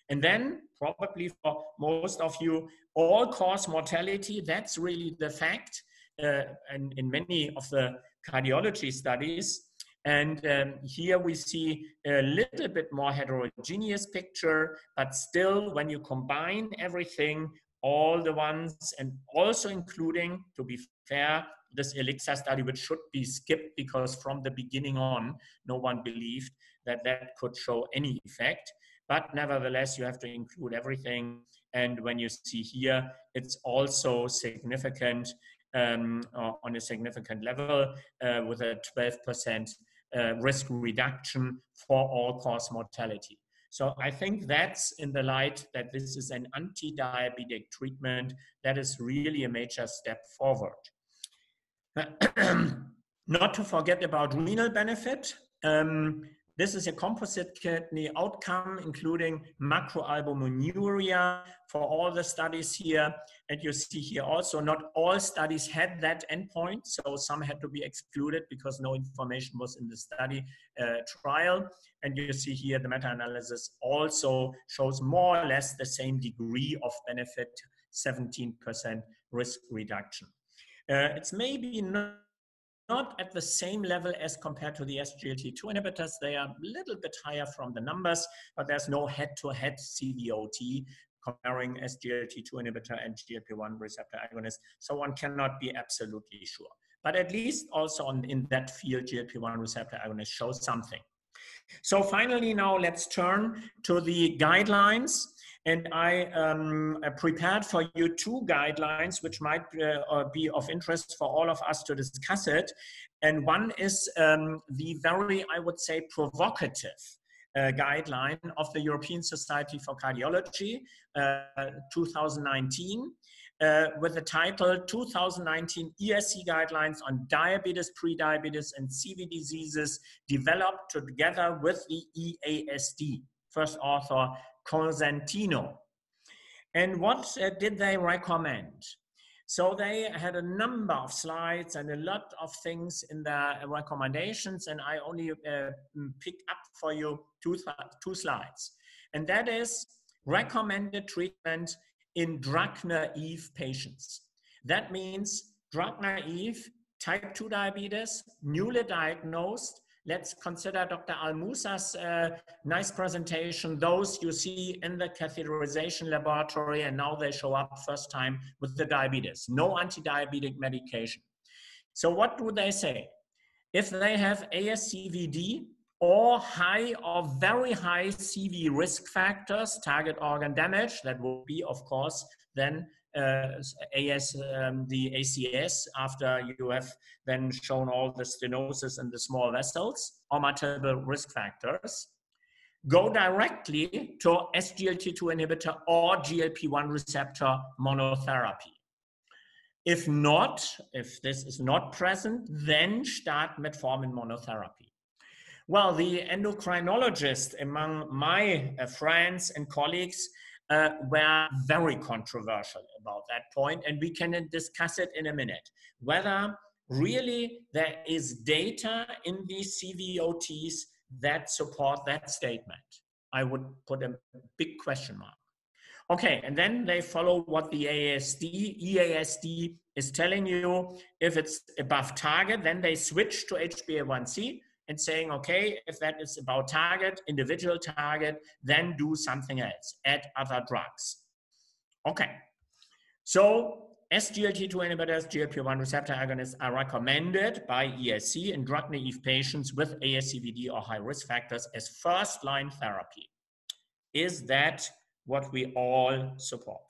And then probably for most of you, all-cause mortality, that's really the fact. Uh, and in many of the cardiology studies, and um, here we see a little bit more heterogeneous picture, but still when you combine everything, all the ones and also including, to be fair, this ELIXA study, which should be skipped because from the beginning on, no one believed that that could show any effect. But nevertheless, you have to include everything. And when you see here, it's also significant um, on a significant level uh, with a 12% uh, risk reduction for all-cause mortality. So I think that's in the light that this is an anti-diabetic treatment that is really a major step forward. <clears throat> Not to forget about renal benefit. Um, this is a composite kidney outcome, including macroalbuminuria for all the studies here. And you see here also, not all studies had that endpoint. So some had to be excluded because no information was in the study uh, trial. And you see here the meta-analysis also shows more or less the same degree of benefit, 17% risk reduction. Uh, it's maybe not not at the same level as compared to the SGLT2 inhibitors. They are a little bit higher from the numbers, but there's no head-to-head CVOT comparing SGLT2 inhibitor and GLP-1 receptor agonist. So one cannot be absolutely sure. But at least also on, in that field, GLP-1 receptor agonist shows something. So finally, now let's turn to the guidelines. And I um, prepared for you two guidelines, which might uh, uh, be of interest for all of us to discuss it. And one is um, the very, I would say, provocative uh, guideline of the European Society for Cardiology, uh, 2019. Uh, with the title 2019 ESC Guidelines on Diabetes, Prediabetes, and CV Diseases, developed together with the EASD. First author Cosentino. And what uh, did they recommend? So they had a number of slides and a lot of things in their recommendations, and I only uh, pick up for you two, two slides. And that is recommended treatment in drug-naive patients. That means drug-naive, type 2 diabetes, newly diagnosed, let's consider Dr. Almousa's uh, nice presentation. Those you see in the catheterization laboratory, and now they show up first time with the diabetes. No anti-diabetic medication. So what do they say? If they have ASCVD or high or very high CV risk factors, target organ damage, that will be, of course, then AS, um, the ACS after you have then shown all the stenosis in the small vessels or multiple risk factors. Go directly to SGLT2 inhibitor or GLP1 receptor monotherapy. If not, if this is not present, then start metformin monotherapy. Well, the endocrinologist among my uh, friends and colleagues uh, were very controversial about that point, and we can discuss it in a minute. Whether really there is data in these CVOTs that support that statement. I would put a big question mark. Okay, and then they follow what the ASD, EASD is telling you. If it's above target, then they switch to HbA1c and saying, okay, if that is about target, individual target, then do something else, add other drugs. Okay, so SGLT2 inhibitors, GLP-1 receptor agonists are recommended by ESC in drug-naive patients with ASCVD or high risk factors as first-line therapy. Is that what we all support?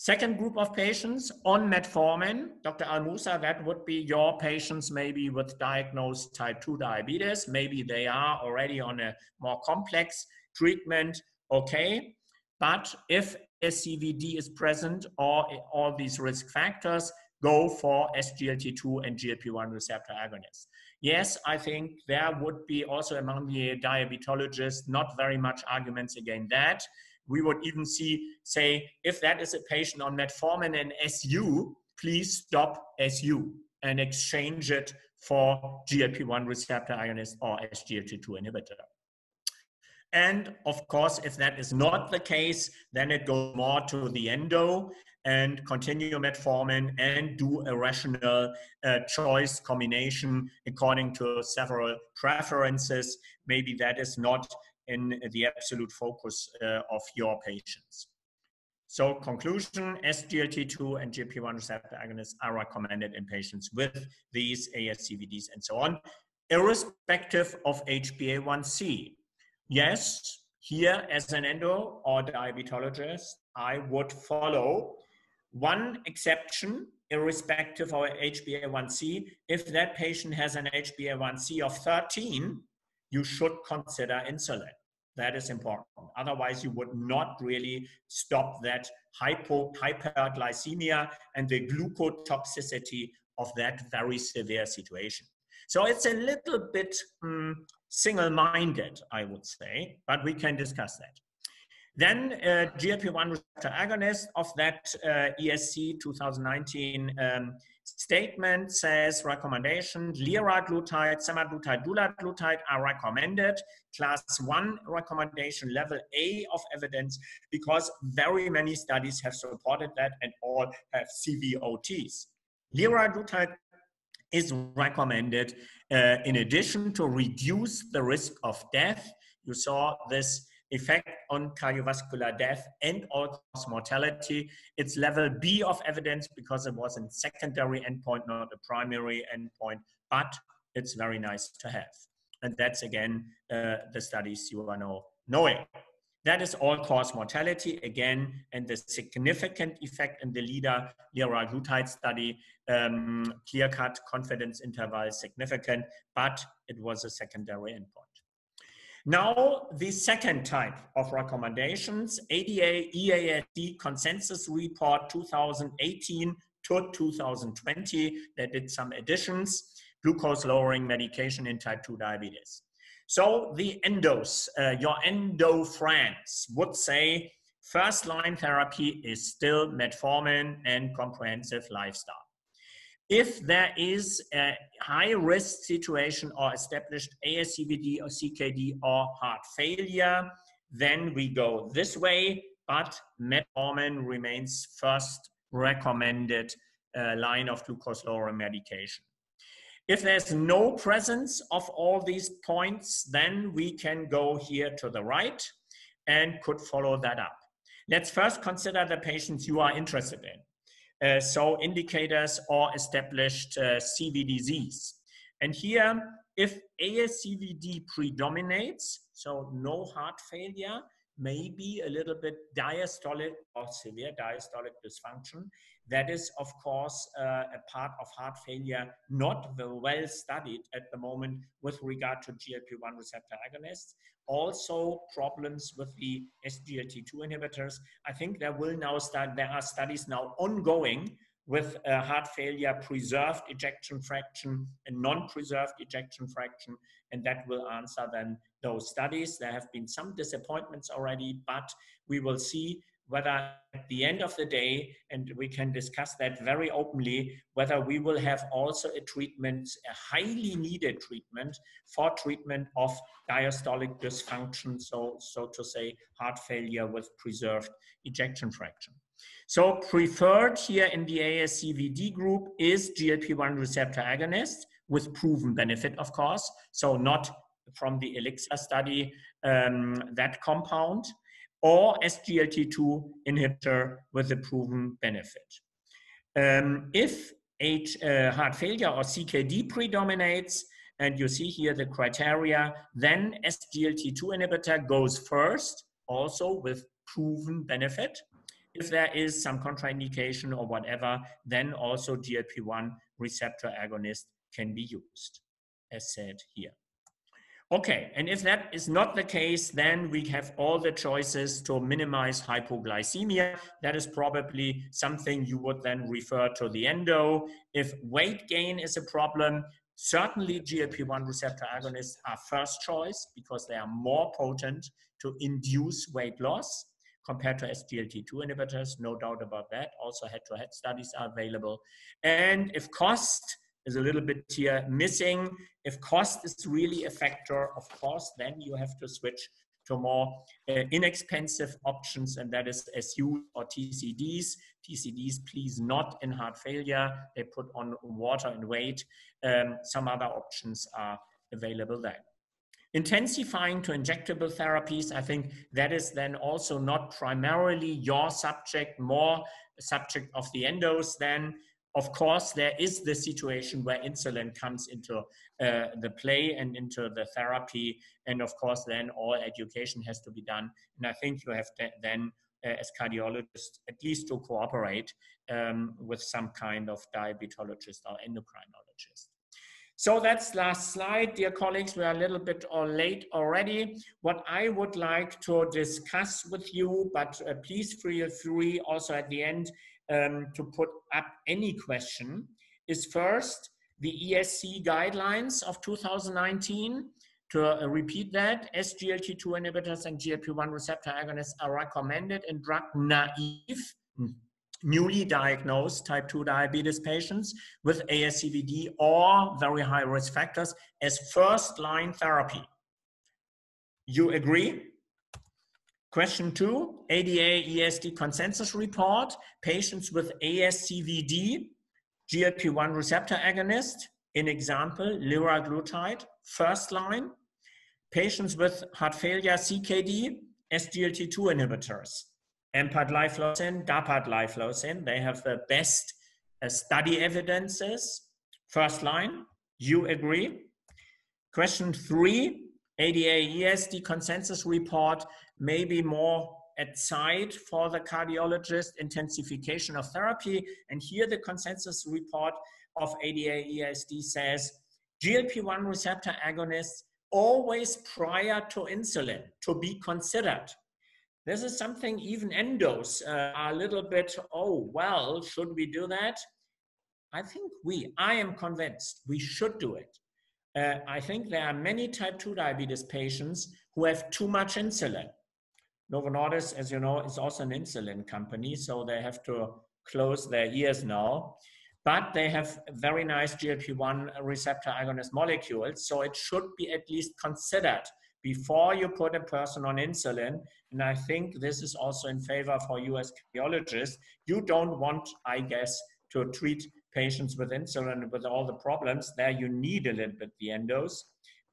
Second group of patients on metformin, Dr. Almousa, that would be your patients maybe with diagnosed type 2 diabetes. Maybe they are already on a more complex treatment, okay. But if SCVD is present or all these risk factors, go for SGLT2 and GLP-1 receptor agonists. Yes, I think there would be also among the diabetologists not very much arguments against that. We would even see, say, if that is a patient on metformin and SU, please stop SU and exchange it for GLP-1 receptor agonist or SGLT2 inhibitor. And of course, if that is not the case, then it goes more to the endo and continue metformin and do a rational uh, choice combination according to several preferences. Maybe that is not in the absolute focus uh, of your patients. So conclusion, SGLT2 and GLP-1 receptor agonists are recommended in patients with these ASCVDs and so on, irrespective of HbA1c. Yes, here as an endo or diabetologist, I would follow one exception, irrespective of HbA1c. If that patient has an HbA1c of 13, you should consider insulin. That is important. Otherwise, you would not really stop that hypo, hyperglycemia and the glucotoxicity of that very severe situation. So it's a little bit um, single-minded, I would say, but we can discuss that. Then uh, GLP-1 receptor agonist of that uh, ESC 2019 um, statement says recommendation, liraglutide, semaglutide, dulaglutide are recommended. Class 1 recommendation, level A of evidence, because very many studies have supported that and all have CVOTs. Liraglutide is recommended uh, in addition to reduce the risk of death. You saw this effect on cardiovascular death and all-cause mortality. It's level B of evidence because it was a secondary endpoint, not a primary endpoint, but it's very nice to have. And that's again uh, the studies you are now knowing. That is all-cause mortality again, and the significant effect in the leader liraglutide study, um, clear-cut confidence interval significant, but it was a secondary endpoint. Now, the second type of recommendations, ADA EASD Consensus Report 2018 to 2020, that did some additions, glucose lowering medication in type 2 diabetes. So the endos, uh, your endo friends would say first line therapy is still metformin and comprehensive lifestyle. If there is a high risk situation or established ASCVD or CKD or heart failure, then we go this way, but metformin remains first recommended uh, line of glucose lowering medication. If there's no presence of all these points, then we can go here to the right and could follow that up. Let's first consider the patients you are interested in. Uh, so indicators or established uh, CV disease. And here, if ASCVD predominates, so no heart failure, maybe a little bit diastolic or severe diastolic dysfunction, that is, of course, uh, a part of heart failure not well studied at the moment with regard to GLP-1 receptor agonists. Also, problems with the SGLT2 inhibitors. I think there will now start. There are studies now ongoing with uh, heart failure, preserved ejection fraction, and non-preserved ejection fraction, and that will answer then those studies. There have been some disappointments already, but we will see whether at the end of the day, and we can discuss that very openly, whether we will have also a treatment, a highly needed treatment for treatment of diastolic dysfunction, so, so to say, heart failure with preserved ejection fraction. So preferred here in the ASCVD group is GLP-1 receptor agonist with proven benefit, of course. So not from the ELIXA study, um, that compound or SGLT2 inhibitor with a proven benefit. Um, if uh, heart failure or CKD predominates, and you see here the criteria, then SGLT2 inhibitor goes first, also with proven benefit. If there is some contraindication or whatever, then also GLP-1 receptor agonist can be used, as said here. Okay, and if that is not the case, then we have all the choices to minimize hypoglycemia. That is probably something you would then refer to the endo. If weight gain is a problem, certainly GLP-1 receptor agonists are first choice because they are more potent to induce weight loss compared to SGLT2 inhibitors, no doubt about that. Also head-to-head studies are available. And if cost is a little bit here missing. If cost is really a factor, of course, then you have to switch to more uh, inexpensive options, and that is SU or TZDs. TZDs, please not in heart failure. They put on water and weight. Um, some other options are available then. Intensifying to injectable therapies, I think that is then also not primarily your subject, more subject of the endos then of course, there is the situation where insulin comes into uh, the play and into the therapy. And of course, then all education has to be done. And I think you have to then, uh, as cardiologists, at least to cooperate um, with some kind of diabetologist or endocrinologist. So that's last slide, dear colleagues. We are a little bit late already. What I would like to discuss with you, but uh, please feel free also at the end um, to put up any question is first the ESC guidelines of 2019. To uh, repeat that, SGLT2 inhibitors and GLP-1 receptor agonists are recommended in drug naive, newly diagnosed type 2 diabetes patients with ASCVD or very high risk factors as first line therapy. You agree? Question two, ADA ESD consensus report, patients with ASCVD, GLP-1 receptor agonist, in example, liraglutide, first line, patients with heart failure, CKD, SGLT2 inhibitors, empagliflozin, dapagliflozin, they have the best uh, study evidences, first line, you agree? Question three, ADA ESD consensus report, maybe more at side for the cardiologist, intensification of therapy. And here the consensus report of ADA ESD says GLP-1 receptor agonists always prior to insulin to be considered. This is something even endos uh, are a little bit, oh, well, should we do that? I think we, I am convinced we should do it. Uh, I think there are many type 2 diabetes patients who have too much insulin. Novo Nordisk, as you know, is also an insulin company, so they have to close their ears now. But they have very nice GLP-1 receptor agonist molecules, so it should be at least considered before you put a person on insulin. And I think this is also in favor for you as cardiologists. You don't want, I guess, to treat patients with insulin with all the problems. There you need a little bit the endos,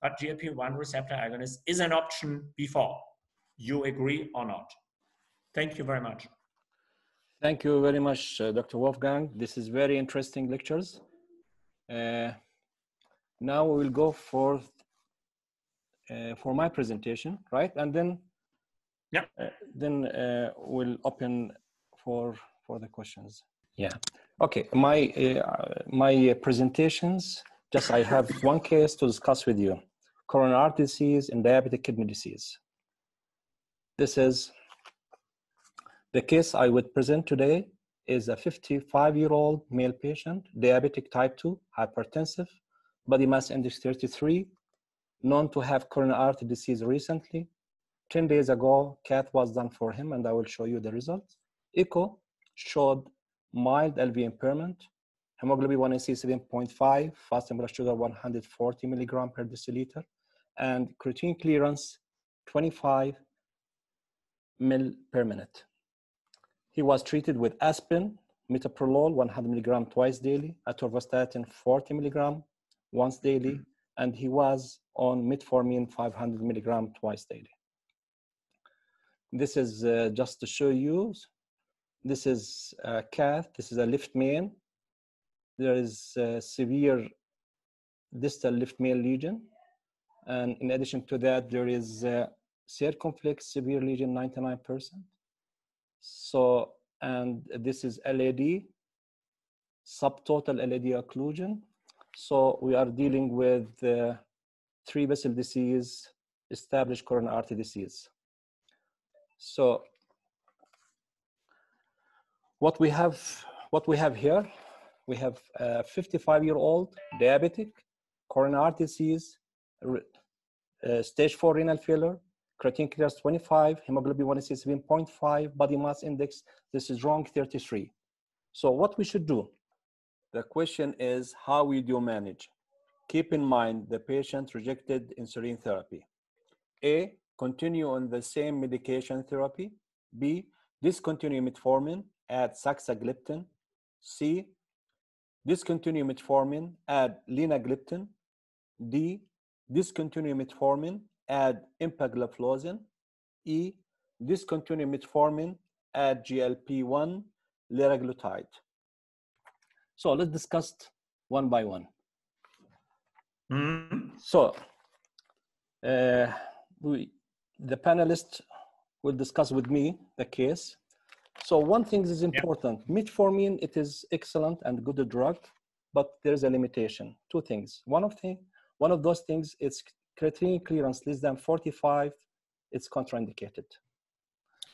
but GLP-1 receptor agonist is an option before. You agree or not? Thank you very much. Thank you very much, uh, Dr. Wolfgang. This is very interesting lectures. Uh, now we will go for uh, for my presentation, right? And then, yeah, uh, then uh, we'll open for for the questions. Yeah. Okay. My uh, my presentations. Just I have one case to discuss with you: coronary artery disease and diabetic kidney disease. This is the case I would present today is a 55-year-old male patient, diabetic type 2, hypertensive, body mass index 33, known to have coronary artery disease recently. 10 days ago, cath was done for him, and I will show you the results. Echo showed mild LV impairment, hemoglobin 1ac 7.5, fasting blood sugar 140 milligram per deciliter, and creatinine clearance 25 mil per minute. He was treated with aspirin, metoprolol 100 milligram twice daily, atorvastatin 40 milligram once daily, and he was on metformin 500 milligram twice daily. This is uh, just to show you This is a cath. This is a left main. There is a severe distal left main lesion. And in addition to that, there is circumflex severe lesion, 99%. So, and this is LAD, subtotal LAD occlusion. So we are dealing with uh, three vessel disease, established coronary artery disease. So what we have, what we have here, we have a 55 year old diabetic, coronary artery disease, uh, stage four renal failure, creatinine clearance 25, hemoglobin 167.5, body mass index, this is wrong 33. So what we should do? The question is how we do manage. Keep in mind the patient rejected insulin therapy. A, continue on the same medication therapy. B, discontinue metformin, add saxagliptin. C, discontinue metformin, add linagliptin. D, discontinue metformin, add empagliflozin. E, discontinue metformin, add GLP-1, liraglutide. So let's discuss one by one. Mhm. So uh, we, the panelists will discuss with me the case. So one thing is important. Metformin, it is excellent and good drug, but there's a limitation. Two things. One of thing, one of those things, it's creatinine clearance less than 45, it's contraindicated.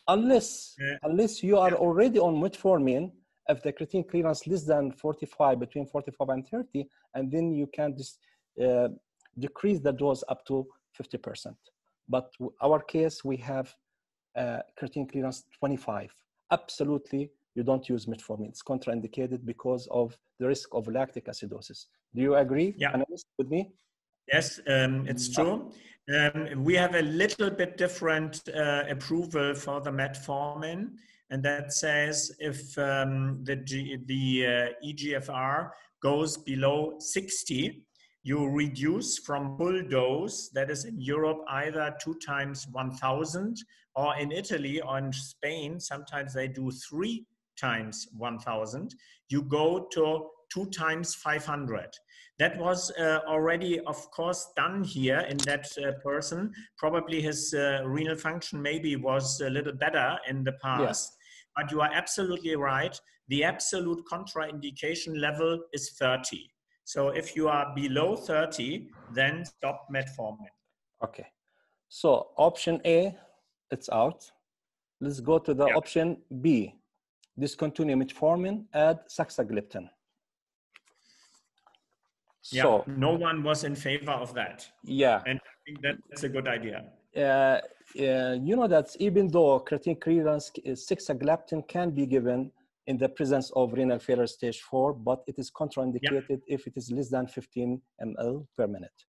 Unless, Yeah. unless you are already on metformin, if the creatinine clearance less than 45, between 45 and 30, and then you can dis, uh, decrease the dose up to 50%. But our case, we have uh, creatinine clearance 25. Absolutely, you don't use metformin. It's contraindicated because of the risk of lactic acidosis. Do you agree, Yeah. panelists, with me? Yes, um, it's true. Um, we have a little bit different uh, approval for the metformin, and that says if um, the G, the uh, EGFR goes below 60, you reduce from full dose. That is in Europe either two times 1,000, or in Italy or in Spain sometimes they do three times 1,000. You go to two times 500 that was uh, already of course done here in that uh, person probably his uh, renal function maybe was a little better in the past but you are absolutely right the absolute contraindication level is 30 so if you are below 30 then stop metformin Okay. So option A, it's out. Let's go to the Yeah. option B. Discontinue metformin, add saxagliptin. Yeah So, no one was in favor of that. Yeah. and i think that's a good idea. Uh, uh, you know that even though creatine clearance is saxagliptin can be given in the presence of renal failure stage 4 but it is contraindicated if it is less than 15 ml per minute.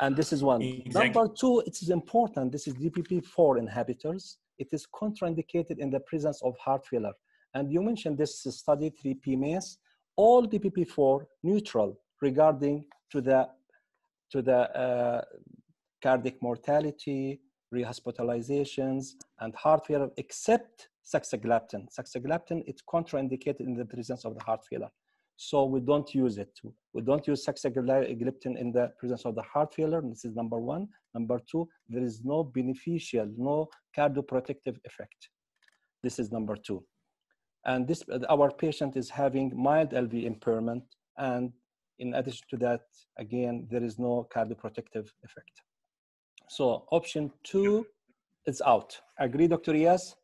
And this is one. Exactly. number two it is important. This is dpp4 inhibitors. It is contraindicated in the presence of heart failure. And you mentioned this study 3p mace all dpp4 neutral regarding to the to the uh, cardiac mortality, rehospitalizations, and heart failure, except saxagliptin. Saxagliptin, it's contraindicated in the presence of the heart failure. So we don't use it. We don't use saxagliptin in the presence of the heart failure. This is number one. Number two, there is no beneficial, no cardioprotective effect. This is number two. And this, our patient is having mild LV impairment. And in addition to that, again, there is no cardioprotective effect. So option two is out. Agree, Dr. Yes?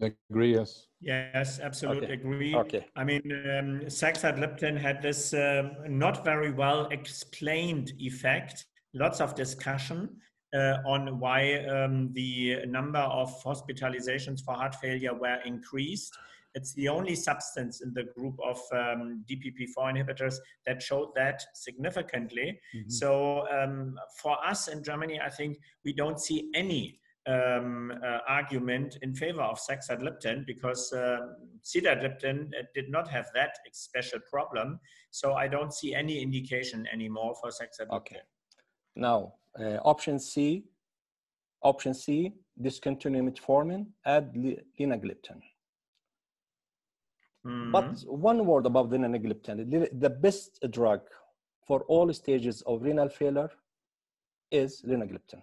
Agree, yes. Yes, absolutely Okay. agree. Okay. I mean, um, saxagliptin had this um, not very well explained effect. Lots of discussion uh, on why um, the number of hospitalizations for heart failure were increased. It's the only substance in the group of um, DPP4 inhibitors that showed that significantly. So um, for us in Germany, I think we don't see any um, uh, argument in favor of saxagliptin because uh, sitagliptin did not have that special problem. So I don't see any indication anymore for saxagliptin. Okay. Now, uh, option C, option C, discontinue metformin, add li- linagliptin. Mhm. But one word about linagliptin. The- The best drug for all stages of renal failure is linagliptin.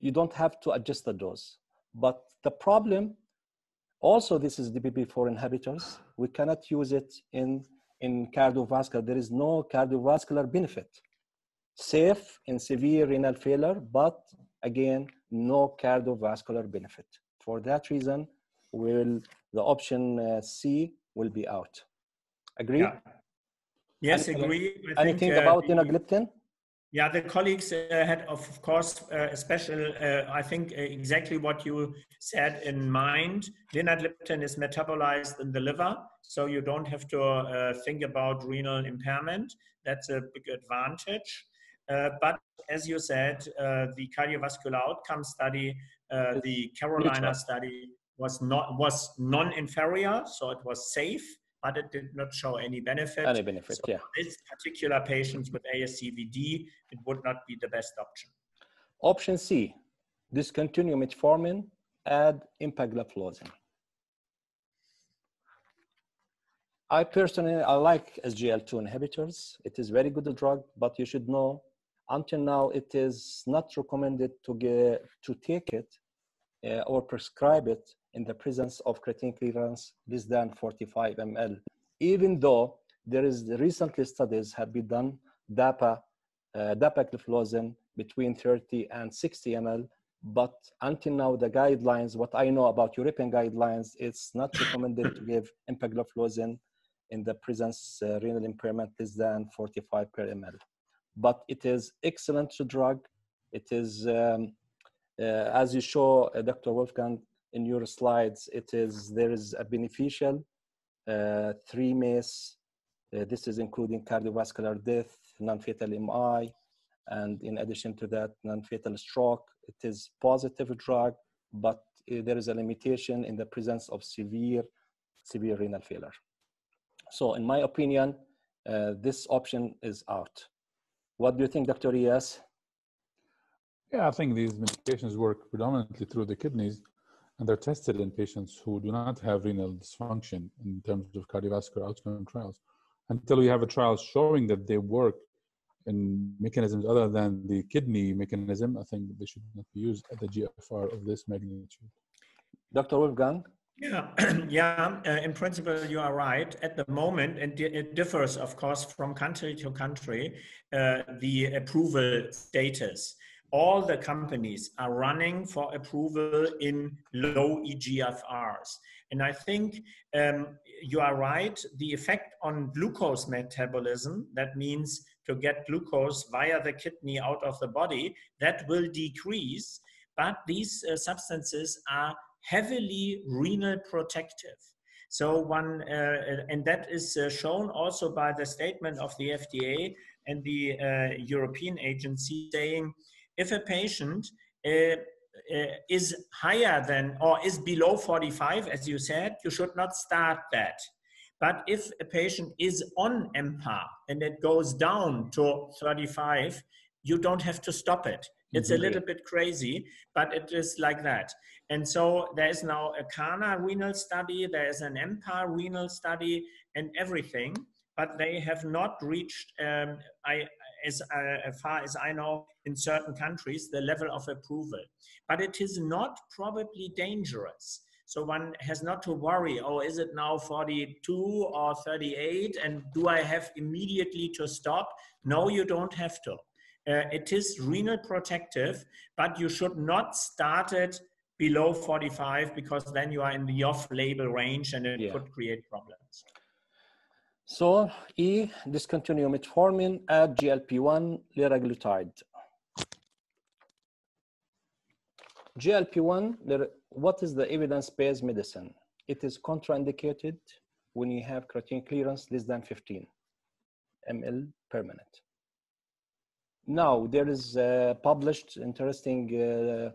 You don't have to adjust the dose. But the problem, also this is DPP-4 inhibitors. We cannot use it in, in cardiovascular. There is no cardiovascular benefit. Safe in severe renal failure, but again, no cardiovascular benefit. For that reason, will the option uh, C will be out. Agree? Yeah. Yes, Any- agree. I Anything uh, about the- linagliptin? Yeah, the colleagues uh, had, of course, uh, a special, uh, I think uh, exactly what you said in mind. Linagliptin is metabolized in the liver, so you don't have to uh, think about renal impairment. That's a big advantage. Uh, but as you said, uh, the cardiovascular outcome study, uh, the Carolina study was not was non-inferior, so it was safe, but it did not show any benefit. Any benefit, So yeah. for this particular patients with ASCVD, it would not be the best option. Option C, discontinue metformin, add empagliflozin. I personally, I like SGLT2 inhibitors. It is very good drug, but you should know, until now, it is not recommended to get to take it uh, or prescribe it in the presence of creatine clearance less than 45 ml. Even though there is recently studies have been done, DAPA, uh, dapagliflozin between 30 and 60 ml. But until now, the guidelines, what I know about European guidelines, it's not recommended to give empagliflozin in the presence uh, renal impairment less than 45 per ml. But it is excellent drug. It is, um, uh, as you show, uh, Dr. Wolfgang, in your slides, it is there is a beneficial uh, three MACE. Uh, this is including cardiovascular death, non-fatal MI, and in addition to that, non-fatal stroke. It is positive drug, but uh, there is a limitation in the presence of severe, severe renal failure. So, in my opinion, uh, this option is out. What do you think, Dr. Eyas? Yeah, I think these medications work predominantly through the kidneys, and they're tested in patients who do not have renal dysfunction in terms of cardiovascular outcome trials. Until we have a trial showing that they work in mechanisms other than the kidney mechanism, I think they should not be used at the GFR of this magnitude. Dr. Wolfgang? Yeah, <clears throat> yeah. Uh, in principle, you are right. At the moment, and di- it differs, of course, from country to country, uh, the approval status. All the companies are running for approval in low EGFRs, and I think um, you are right. The effect on glucose metabolism, that means to get glucose via the kidney out of the body, that will decrease. But these uh, substances are heavily renal protective. So one, uh, and that is uh, shown also by the statement of the FDA and the uh, European agency saying, if a patient uh, uh, is higher than or is below 45, as you said, you should not start that. But if a patient is on EMPA and it goes down to 35, you don't have to stop it. It's a Mhm. little bit crazy, but it is like that. And so there is now a CANA renal study, there is an EMPA renal study, and everything, but they have not reached, um, I, as, uh, as far as I know, in certain countries, the level of approval. But it is not probably dangerous. So one has not to worry, oh, is it now 42 or 38? And do I have immediately to stop? No, you don't have to. Uh, it is renal protective, but you should not start it below 45 because then you are in the off-label range and it Yeah. could create problems. So E, discontinue metformin, add GLP-1, liraglutide. GLP-1, what is the evidence-based medicine? It is contraindicated when you have creatine clearance less than 15 ml per minute. Now, there is a published interesting uh,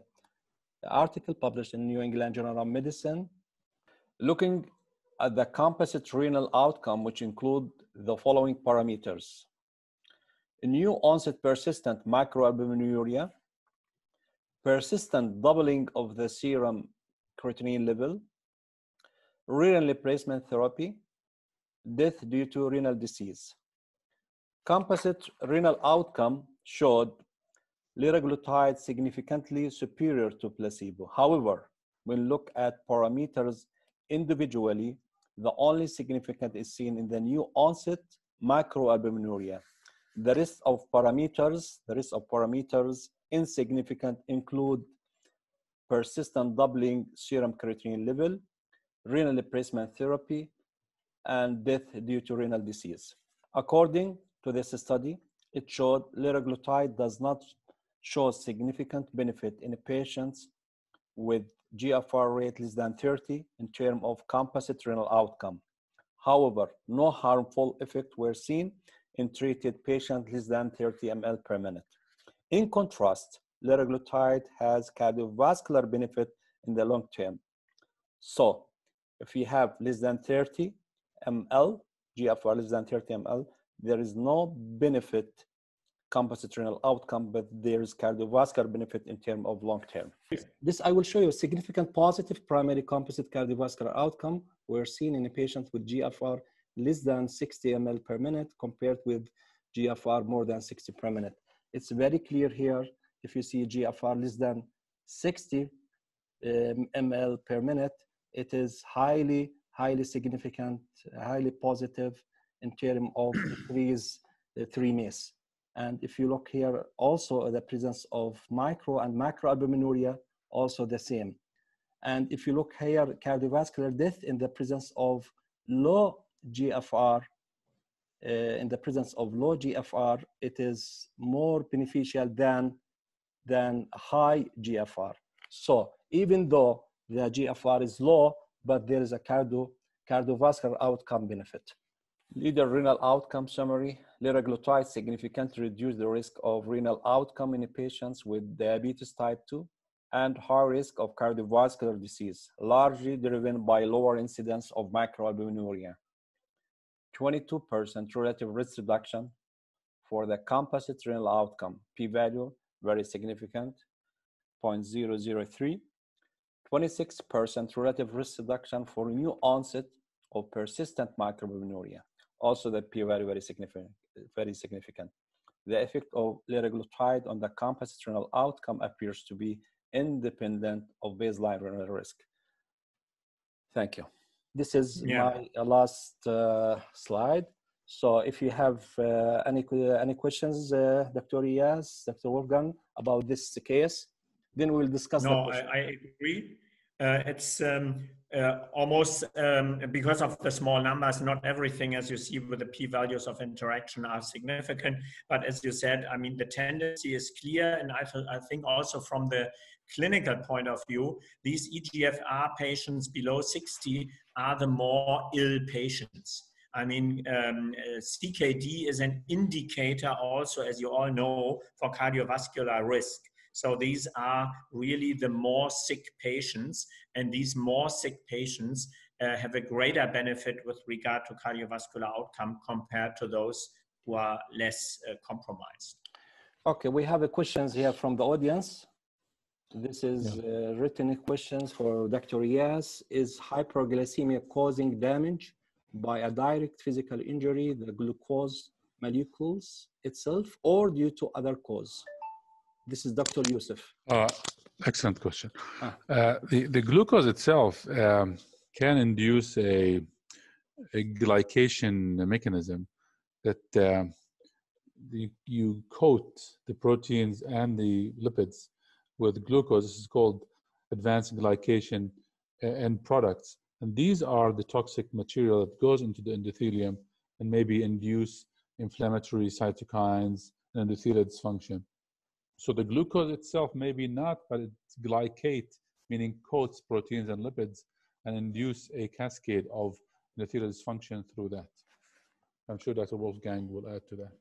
article published in New England Journal of Medicine looking at the composite renal outcome, which include the following parameters. New onset persistent microalbuminuria, persistent doubling of the serum creatinine level, renal replacement therapy, death due to renal disease. Composite renal outcome showed liraglutide significantly superior to placebo. However, when look at parameters individually, the only significant is seen in the new onset microalbuminuria. The rest of parameters, the rest of parameters insignificant include persistent doubling serum creatinine level, renal replacement therapy, and death due to renal disease. According to this study, it showed liraglutide does not show significant benefit in patients with GFR rate less than 30 in terms of composite renal outcome. However, no harmful effect were seen in treated patients less than 30 ml per minute. In contrast, liraglutide has cardiovascular benefit in the long term. So, if you have less than 30 ml, GFR less than 30 ml, there is no benefit composite renal outcome, but there is cardiovascular benefit in terms of long term. This I will show you a significant positive primary composite cardiovascular outcome were seen in a patient with GFR less than 60 ml per minute compared with GFR more than 60 per minute. It's very clear here if you see GFR less than 60 um, ml per minute, it is highly, highly significant, highly positive in terms of decrease the three MACE. And if you look here, also the presence of micro and macroalbuminuria, also the same. And if you look here, cardiovascular death in the presence of low GFR, uh, in the presence of low GFR, it is more beneficial than, than high GFR. So even though the GFR is low, but there is a cardio, cardiovascular outcome benefit. Leader renal outcome summary. Liraglutide significantly reduced the risk of renal outcome in patients with diabetes type 2 and high risk of cardiovascular disease, largely driven by lower incidence of macroalbuminuria. 22% relative risk reduction for the composite renal outcome. P-value, very significant, 0.003. 26% relative risk reduction for new onset of persistent macroalbuminuria. Also, the p-value very significant. Very significant. The effect of liraglutide on the composite renal outcome appears to be independent of baseline renal risk. Thank you. This is Yeah. my uh, last uh, slide. So if you have uh, any any questions, uh, Dr. Eyas, Dr. Wolfgang, about this case, then we'll discuss No, question. I, I agree. Uh, it's um, uh, almost um, because of the small numbers, not everything, as you see with the p values of interaction, are significant. But as you said, I mean, the tendency is clear. And I, I think also from the clinical point of view, these EGFR patients below 60 are the more ill patients. I mean, um, CKD is an indicator also, as you all know, for cardiovascular risk. So these are really the more sick patients, and these more sick patients uh, have a greater benefit with regard to cardiovascular outcome compared to those who are less uh, compromised. Okay, we have a questions here from the audience. This is uh, written questions for Dr. Eyas. Is hyperglycemia causing damage by a direct physical injury, the glucose molecules itself, or due to other cause? This is Dr. Yusuf. Uh, excellent question. Ah. Uh, the, the glucose itself um, can induce a, a glycation mechanism that um the, you coat the proteins and the lipids with glucose. This is called advanced glycation uh, end products. And these are the toxic material that goes into the endothelium and maybe induce inflammatory cytokines and endothelial dysfunction. So the glucose itself maybe not, but it's glycate, meaning coats proteins and lipids and induce a cascade of endothelial dysfunction through that. I'm sure Dr. Wolfgang will add to that.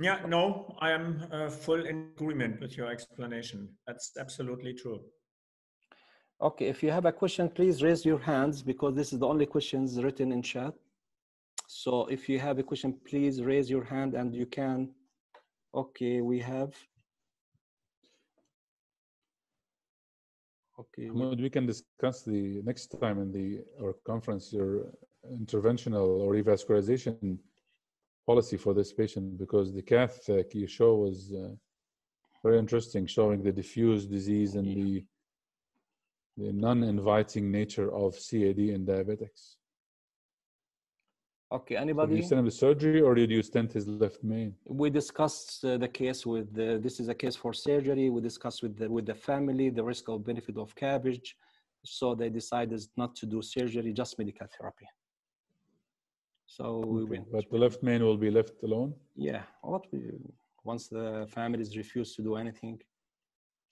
Yeah, no, I am uh, full in agreement with your explanation. That's absolutely true. Okay, if you have a question, please raise your hands because this is the only questions written in chat. So if you have a question, please raise your hand and you can. Okay, we have. Okay, we- can discuss the next time in the our conference your interventional or revascularization policy for this patient? Because the cath uh, you show was uh, very interesting, showing the diffuse disease and the the non-inviting nature of CAD in diabetics. Okay, So anybody? did you send him to surgery or did you stent his left main? we discussed uh, the case with the, this is a case for surgery. We discussed with the, with the family the risk of benefit of CABG. So they decided not to do surgery, just medical therapy. So we Okay, went. But the left main will be left alone? Yeah, what we, once the families refuse to do anything.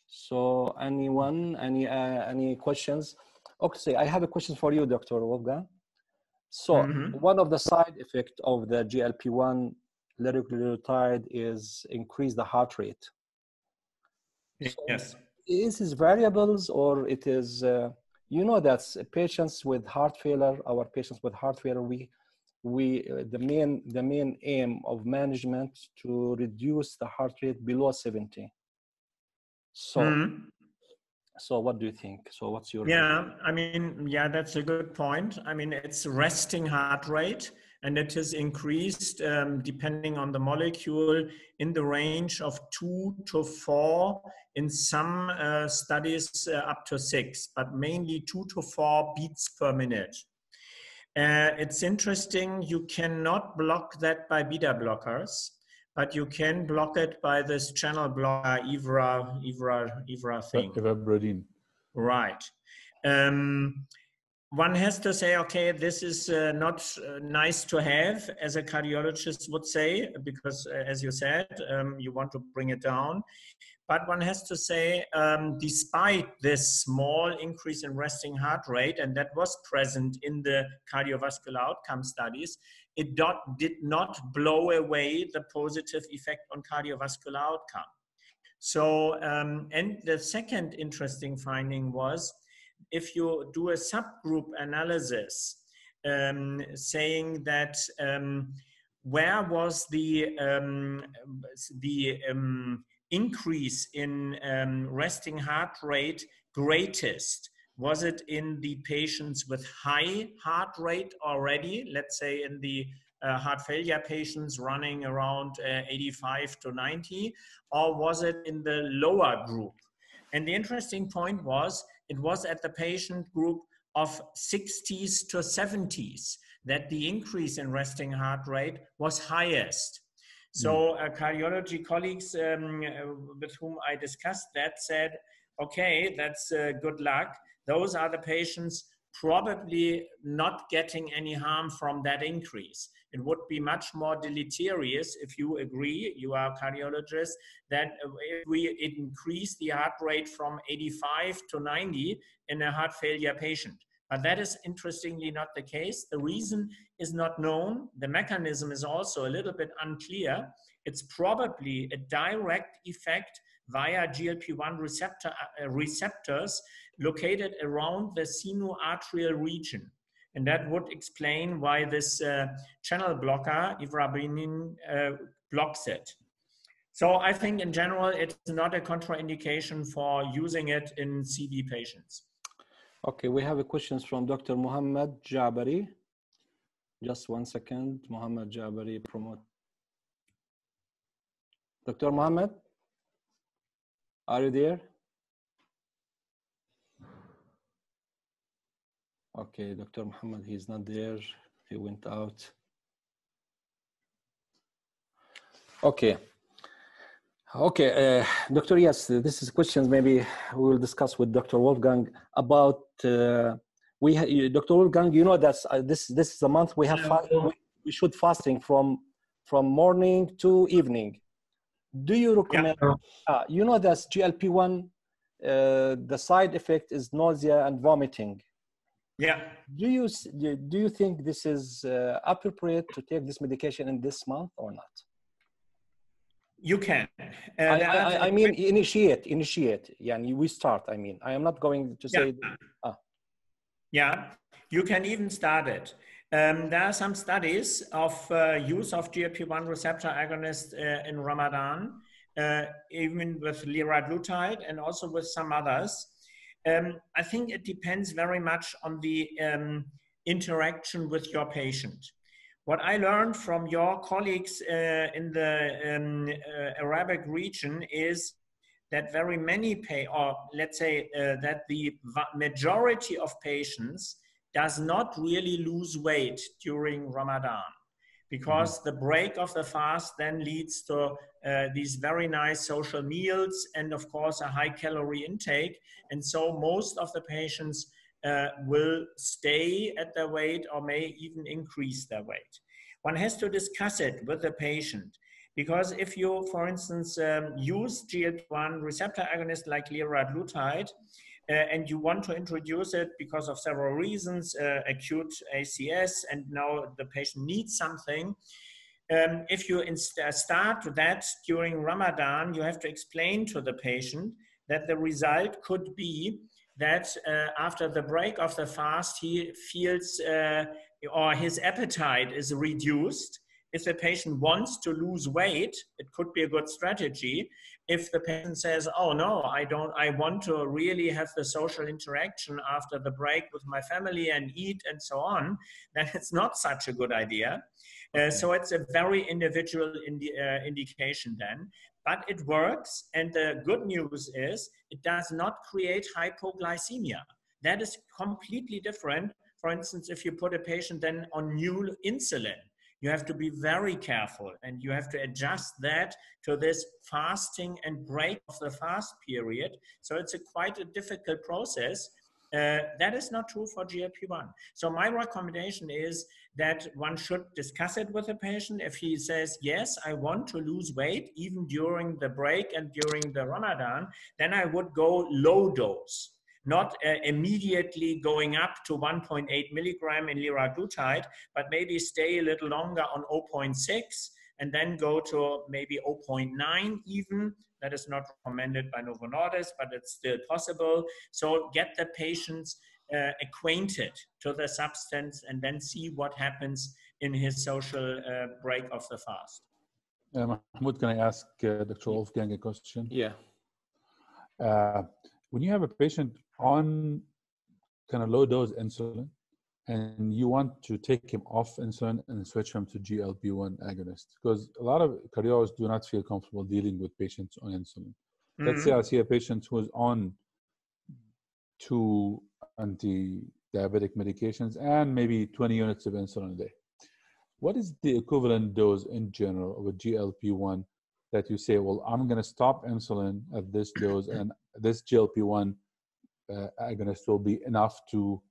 So anyone, any uh, any questions? Okay, I have a question for you, Dr. Wolfgang. So Mhm. one of the side effect of the GLP-1 liraglutide is increase the heart rate. Yes. Is this variables or it is, uh, you know, that patients with heart failure, our patients with heart failure, we, we, uh, the main, the main aim of management to reduce the heart rate below 70. So, Mhm. So what do you think? So what's your, Yeah, I mean, yeah, that's a good point. I mean, it's resting heart rate and it is increased um, depending on the molecule in the range of two to four, in some uh, studies uh, up to six, but mainly two to four beats per minute. Uh, it's interesting, you cannot block that by beta blockers, but you can block it by this channel blocker, IVRA, IVRA, IVRA thing. Ivabradine. Right. Um, one has to say, okay, this is uh, not uh, nice to have, as a cardiologist would say, because uh, as you said, um, you want to bring it down. But one has to say, um, despite this small increase in resting heart rate, and that was present in the cardiovascular outcome studies, it dot, did not blow away the positive effect on cardiovascular outcome. So, um, and the second interesting finding was if you do a subgroup analysis um, saying that um, where was the, um, the um, increase in um, resting heart rate greatest? Was it in the patients with high heart rate already, let's say in the uh, heart failure patients running around uh, 85 to 90, or was it in the lower group? And the interesting point was it was at the patient group of 60s to 70s that the increase in resting heart rate was highest. So, uh, cardiology colleagues um, with whom I discussed that said, okay, that's uh, good luck. Those are the patients probably not getting any harm from that increase. It would be much more deleterious if you agree, you are a cardiologist, that if we increase the heart rate from 85 to 90 in a heart failure patient. But that is interestingly not the case. The reason is not known. The mechanism is also a little bit unclear. It's probably a direct effect via GLP-1 receptor, uh, receptors located around the sinoatrial region. And that would explain why this uh, channel blocker, iverabinin, uh, blocks it. So I think in general, it's not a contraindication for using it in CV patients. okay, we have a questions from Dr. Muhammad Jabari. Just one second, Muhammad Jabari, promote. Dr. Muhammad, are you there? Okay, Dr. Muhammad, he's not there. He went out. Okay. Okay, uh, Doctor, yes, this is questions maybe we will discuss with Dr. Wolfgang about, uh, we, ha- Dr. Wolfgang, you know that uh, this, this is a month we have, fa- we, should fasting from, from morning to evening. Do you recommend, uh, you know that GLP-1, uh, the side effect is nausea and vomiting. Yeah. Do you, do you think this is uh, appropriate to take this medication in this month or not? You can. Uh, I, I, I- mean, initiate, initiate. Yeah, we start. I mean, I am not going to say. ah. Yeah, you can even start it. Um, there are some studies of uh, use of GLP-1 receptor agonist uh, in Ramadan, uh, even with liraglutide and also with some others. Um, I think it depends very much on the um, interaction with your patient. What I learned from your colleagues uh, in the um, uh, Arabic region is that very many pay, or let's say uh, that the majority of patients does not really lose weight during Ramadan because mm-hmm. the break of the fast then leads to uh, these very nice social meals and of course a high calorie intake and so most of the patients uh, will stay at their weight or may even increase their weight one has to discuss it with the patient because if you, for instance, um, use GLP-1 receptor agonist like liraglutide, uh, and you want to introduce it because of several reasons, uh, acute ACS, and now the patient needs something. Um, if you uh, start that during Ramadan, you have to explain to the patient that the result could be that uh, after the break of the fast, he feels uh, or his appetite is reduced if the patient wants to lose weight, it could be a good strategy. If the patient says, "Oh no, I don't. I want to really have the social interaction after the break with my family and eat and so on," <laughs> then it's not such a good idea. Uh, so it's a very individual indi- uh, indication then, but it works. And the good news is it does not create hypoglycemia. That is completely different. For instance, if you put a patient then on new insulin, you have to be very careful and you have to adjust that to this fasting and break of the fast period. So it's a quite a difficult process. Uh, that is not true for GLP-1. So my recommendation is that one should discuss it with the patient. If he says, yes, I want to lose weight, even during the break and during the Ramadan, then I would go low dose not uh, immediately going up to 1.8 milligram in liraglutide, but maybe stay a little longer on 0.6 and then go to maybe 0.9 even. That is not recommended by Novo Nordisk, but it's still possible. So get the patients uh, acquainted to the substance and then see what happens in his social uh, break of the fast. Uh, Mahmoud, can I ask uh, Dr. Wolfgang a question? Yeah. Uh, when you have a patient on kind of low dose insulin and you want to take him off insulin and switch him to GLP-1 agonist because a lot of cardiologists do not feel comfortable dealing with patients on insulin. Mm-hmm. Let's say mm-hmm. I see a patient who is on two anti-diabetic medications and maybe 20 units of insulin a day. What is the equivalent dose in general of a GLP-1 that you say, well, I'm going to stop insulin at this <clears throat> dose and this GLP-1 uh, agonist will be enough to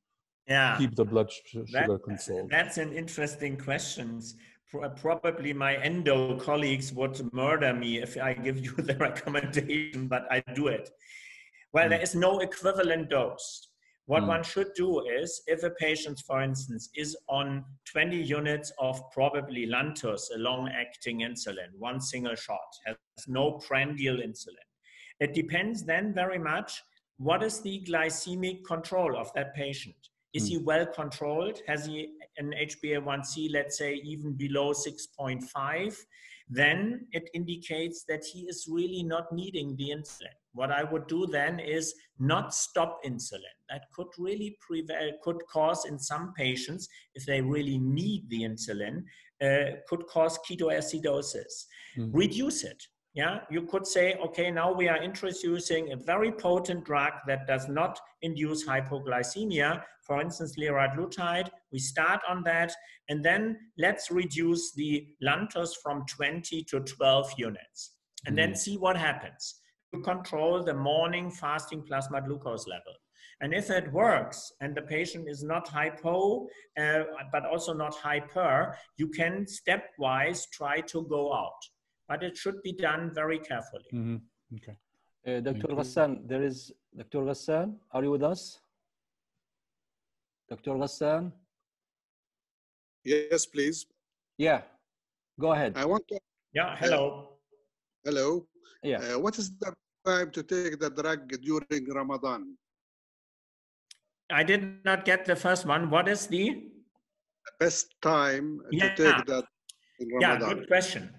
yeah. keep the blood sugar that, controlled? That's an interesting question. Probably my endo colleagues would murder me if I give you <laughs> the recommendation, but I do it. Well, mm. there is no equivalent dose. What mm. one should do is, if a patient, for instance, is on 20 units of probably Lantus, a long-acting insulin, one single shot, has no prandial insulin, it depends then very much what is the glycemic control of that patient? Is mm. he well controlled? Has he an HbA1c, let's say, even below 6.5? Then it indicates that he is really not needing the insulin. What I would do then is not stop insulin. That could really prevail, could cause in some patients, if they really need the insulin, uh, could cause ketoacidosis. Mm. Reduce it yeah you could say okay now we are introducing a very potent drug that does not induce hypoglycemia for instance liraglutide. We start on that and then let's reduce the lantus from 20 to 12 units and mm. then see what happens. To control the morning fasting plasma glucose level and if it works and the patient is not hypo, uh, but also not hyper, you can stepwise try to go out but it should be done very carefully. Mm-hmm. Okay. Uh, Dr. Ghassan, there is Dr. Ghassan. Are you with us? Dr. Ghassan? Yes, please. Yeah, go ahead. I want to. Yeah, hello. Uh, hello. Yeah. Uh, what is the time to take the drug during Ramadan? I did not get the first one. What is the best time yeah. to take that in Ramadan? Yeah, good question.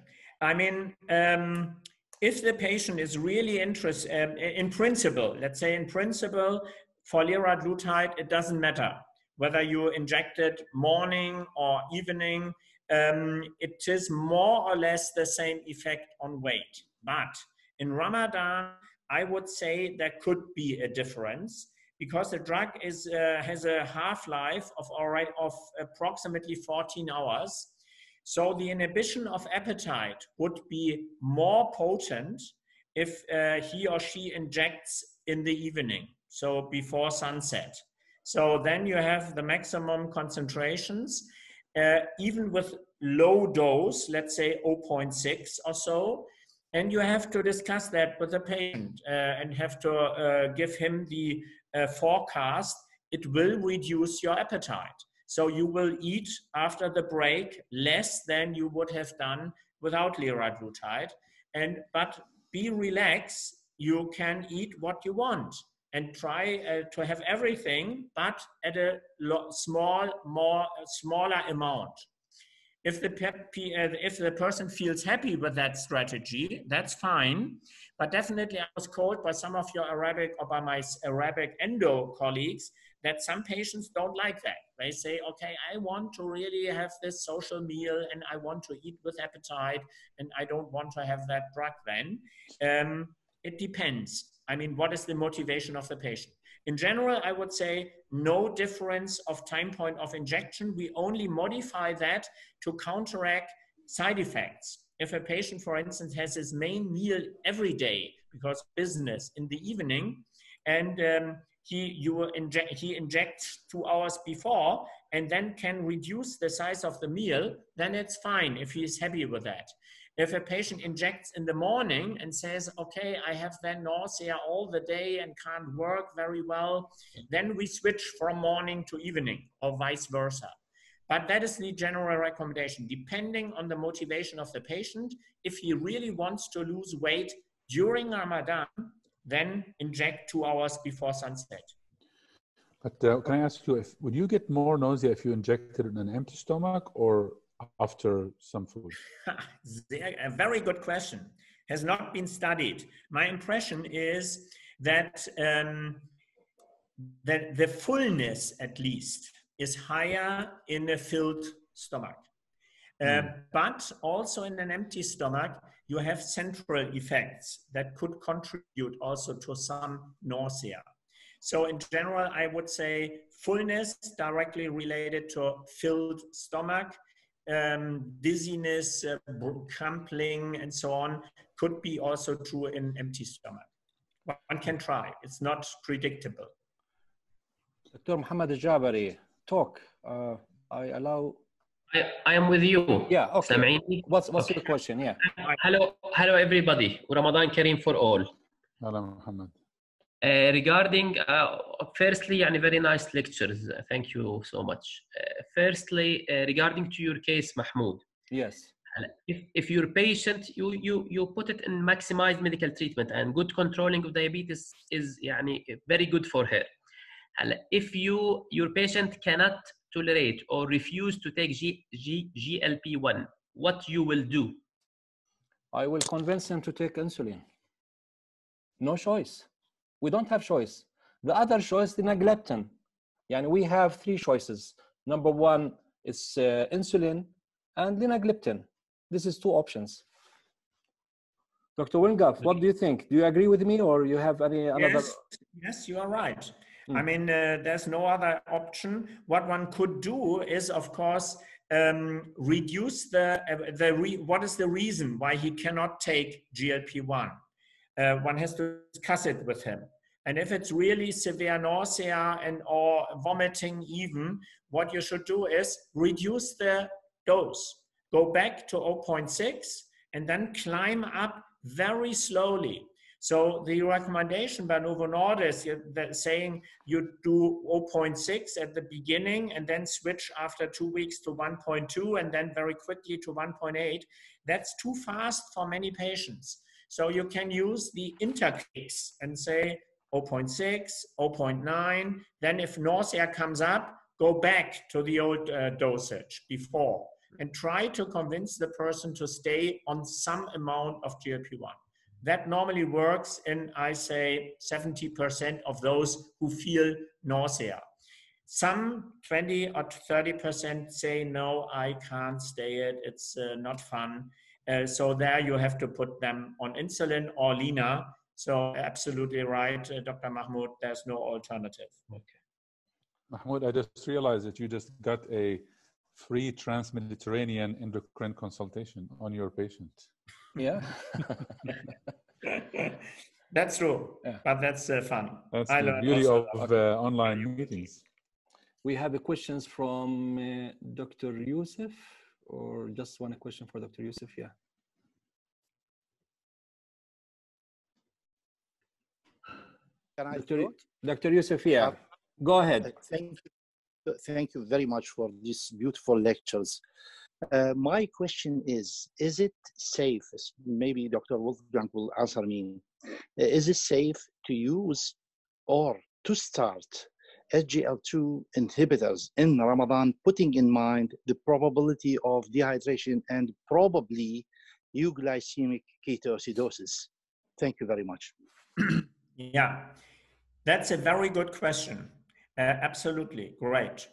I mean, um, if the patient is really interested, um, in principle, let's say in principle, for liraglutide, it doesn't matter. whether you inject it morning or evening, um, it is more or less the same effect on weight. But in Ramadan, I would say there could be a difference because the drug is, uh, has a half-life of, alright, of approximately 14 hours. So the inhibition of appetite would be more potent if uh, he or she injects in the evening, so before sunset. So then you have the maximum concentrations, uh, even with low dose, let's say 0.6 or so, and you have to discuss that with the patient uh, and have to uh, give him the uh, forecast. It will reduce your appetite. So you will eat after the break less than you would have done without liraglutide. And but be relaxed. You can eat what you want and try uh, to have everything, but at a small, more smaller amount. If the uh, if the person feels happy with that strategy, that's fine. But definitely, I was called by some of your Arabic or by my Arabic endo colleagues that some patients don't like that. They say, okay, I want to really have this social meal and I want to eat with appetite and I don't want to have that drug then. Um, it depends. I mean, what is the motivation of the patient? In general, I would say no difference of time point of injection. We only modify that to counteract side effects. If a patient, for instance, has his main meal every day because business in the evening, and um, he you inject he injects two hours before and then can reduce the size of the meal, then it's fine if he is happy with that. If a patient injects in the morning and says, okay, I have then nausea all the day and can't work very well, then we switch from morning to evening or vice versa. But that is the general recommendation, depending on the motivation of the patient. If he really wants to lose weight during Ramadan, then inject two hours before sunset. But uh, can I ask you, if would you get more nausea if you injected in an empty stomach or after some food? <laughs> a very good question. Has not been studied. My impression is that um, that the fullness, at least, is higher in a filled stomach. Uh, mm. But also in an empty stomach, you have central effects that could contribute also to some nausea. So in general, I would say fullness directly related to filled stomach, um, dizziness, uh, crumpling, and so on could be also true in empty stomach. One can try. It's not predictable. Dr. Muhammad Jabari, talk. Uh, I allow. I, I am with you. Yeah. Okay. What's what's okay. your question? Yeah. Hello, hello everybody. Ramadan Kareem for all. Hello, Muhammad. Uh, regarding uh, firstly يعني very nice lectures thank you so much uh, firstly uh, regarding to your case Mahmoud yes if, if your patient you you you put it in maximized medical treatment and good controlling of diabetes is يعني very good for her if you your patient cannot tolerate or refuse to take G, G, GLP-1 what you will do I will convince him to take insulin no choice we don't have choice. The other choice, the linagliptin. Yani we have three choices. Number one is uh, insulin and linagliptin. This is two options. Dr. Wingolf, what do you think? Do you agree with me or you have any another? Yes, yes you are right. Mm. I mean, uh, there's no other option. What one could do is, of course, um, reduce the, uh, the re what is the reason why he cannot take GLP-1? uh, one has to discuss it with him. And if it's really severe nausea and or vomiting even, what you should do is reduce the dose. Go back to 0.6 and then climb up very slowly. So the recommendation by Novo Nordisk is saying you do 0.6 at the beginning and then switch after two weeks to 1.2 and then very quickly to 1.8. That's too fast for many patients. So you can use the intercase and say 0.6, 0.9. Then if nausea comes up, go back to the old uh, dosage before and try to convince the person to stay on some amount of GLP-1. That normally works in, I say, 70% of those who feel nausea. some 20 or 30% say, no, I can't stay it. It's uh, not fun. Uh, so there you have to put them on insulin or Lina. So absolutely right, uh, Dr. Mahmoud, there's no alternative. Okay. Mahmoud, I just realized that you just got a free trans-Mediterranean endocrine consultation on your patient. Yeah. <laughs> that's true, Yeah. but that's uh, fun. That's I the beauty of uh, online meetings. We have a questions from uh, Dr. Yusuf, or just one question for Dr. Yusuf? Yeah. Can I Dr. start? Dr. Yusuf, yeah. Uh, Go ahead. Thank you. Thank you very much for these beautiful lectures. Uh, my question is, is it safe, maybe Dr. Wolfgang will answer me, uh, is it safe to use or to start SGLT2 inhibitors in Ramadan, putting in mind the probability of dehydration and probably euglycemic ketoacidosis? Thank you very much. <clears throat> Yeah, that's a very good question. Uh, absolutely, great.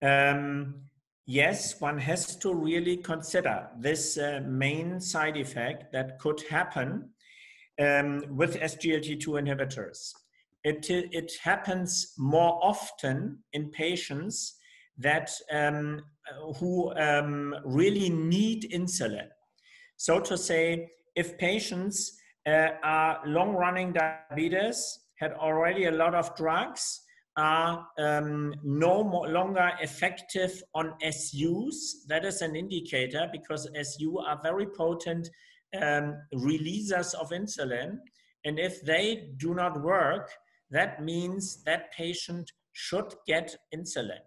Um, yes, one has to really consider this uh, main side effect that could happen um, with SGLT2 inhibitors. It, it happens more often in patients that um, who um, really need insulin. So to say, if patients uh, are long running diabetes, had already a lot of drugs, are um, no more, longer effective on SUs. That is an indicator because SU are very potent um, releasers of insulin. And if they do not work, that means that patient should get insulin.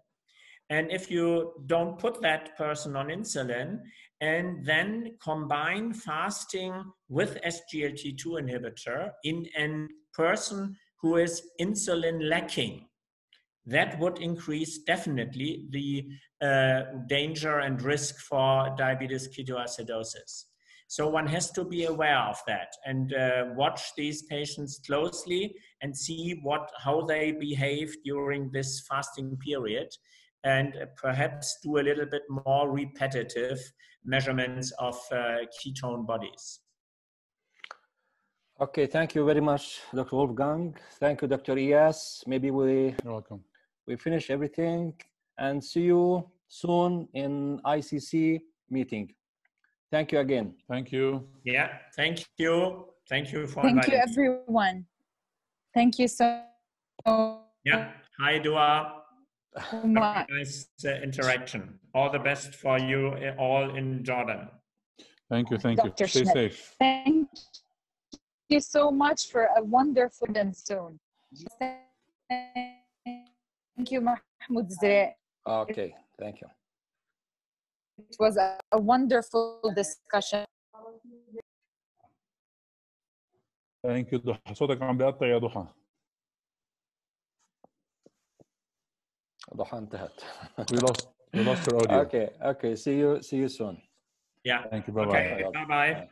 And if you don't put that person on insulin and then combine fasting with SGLT2 inhibitor in a person who is insulin lacking, that would increase definitely the uh, danger and risk for diabetes ketoacidosis. So one has to be aware of that and uh, watch these patients closely and see what how they behave during this fasting period and perhaps do a little bit more repetitive measurements of uh, ketone bodies. Okay, thank you very much, Dr. Wolfgang. Thank you, Dr. Eyas. Maybe we, You're welcome. We finish everything and see you soon in ICC meeting. Thank you again. Thank you. Yeah, thank you. Thank you for Thank you, inviting me. everyone. Thank you so Yeah, hi Dua. much. Nice uh, interaction. All the best for you uh, all in Jordan. Thank you. Thank you. Stay Schmidt. safe. Thank you so much for a wonderful and soon. Thank you, Mahmoud Izraiq. Okay, thank you. It was a, wonderful discussion. Thank you, ضحى صوتك عم بيقطع يا ضحى. ضحى انتهت. We lost we lost your audio. Okay, okay. See you see you soon. Yeah. Thank you. Bye okay. bye. Bye bye.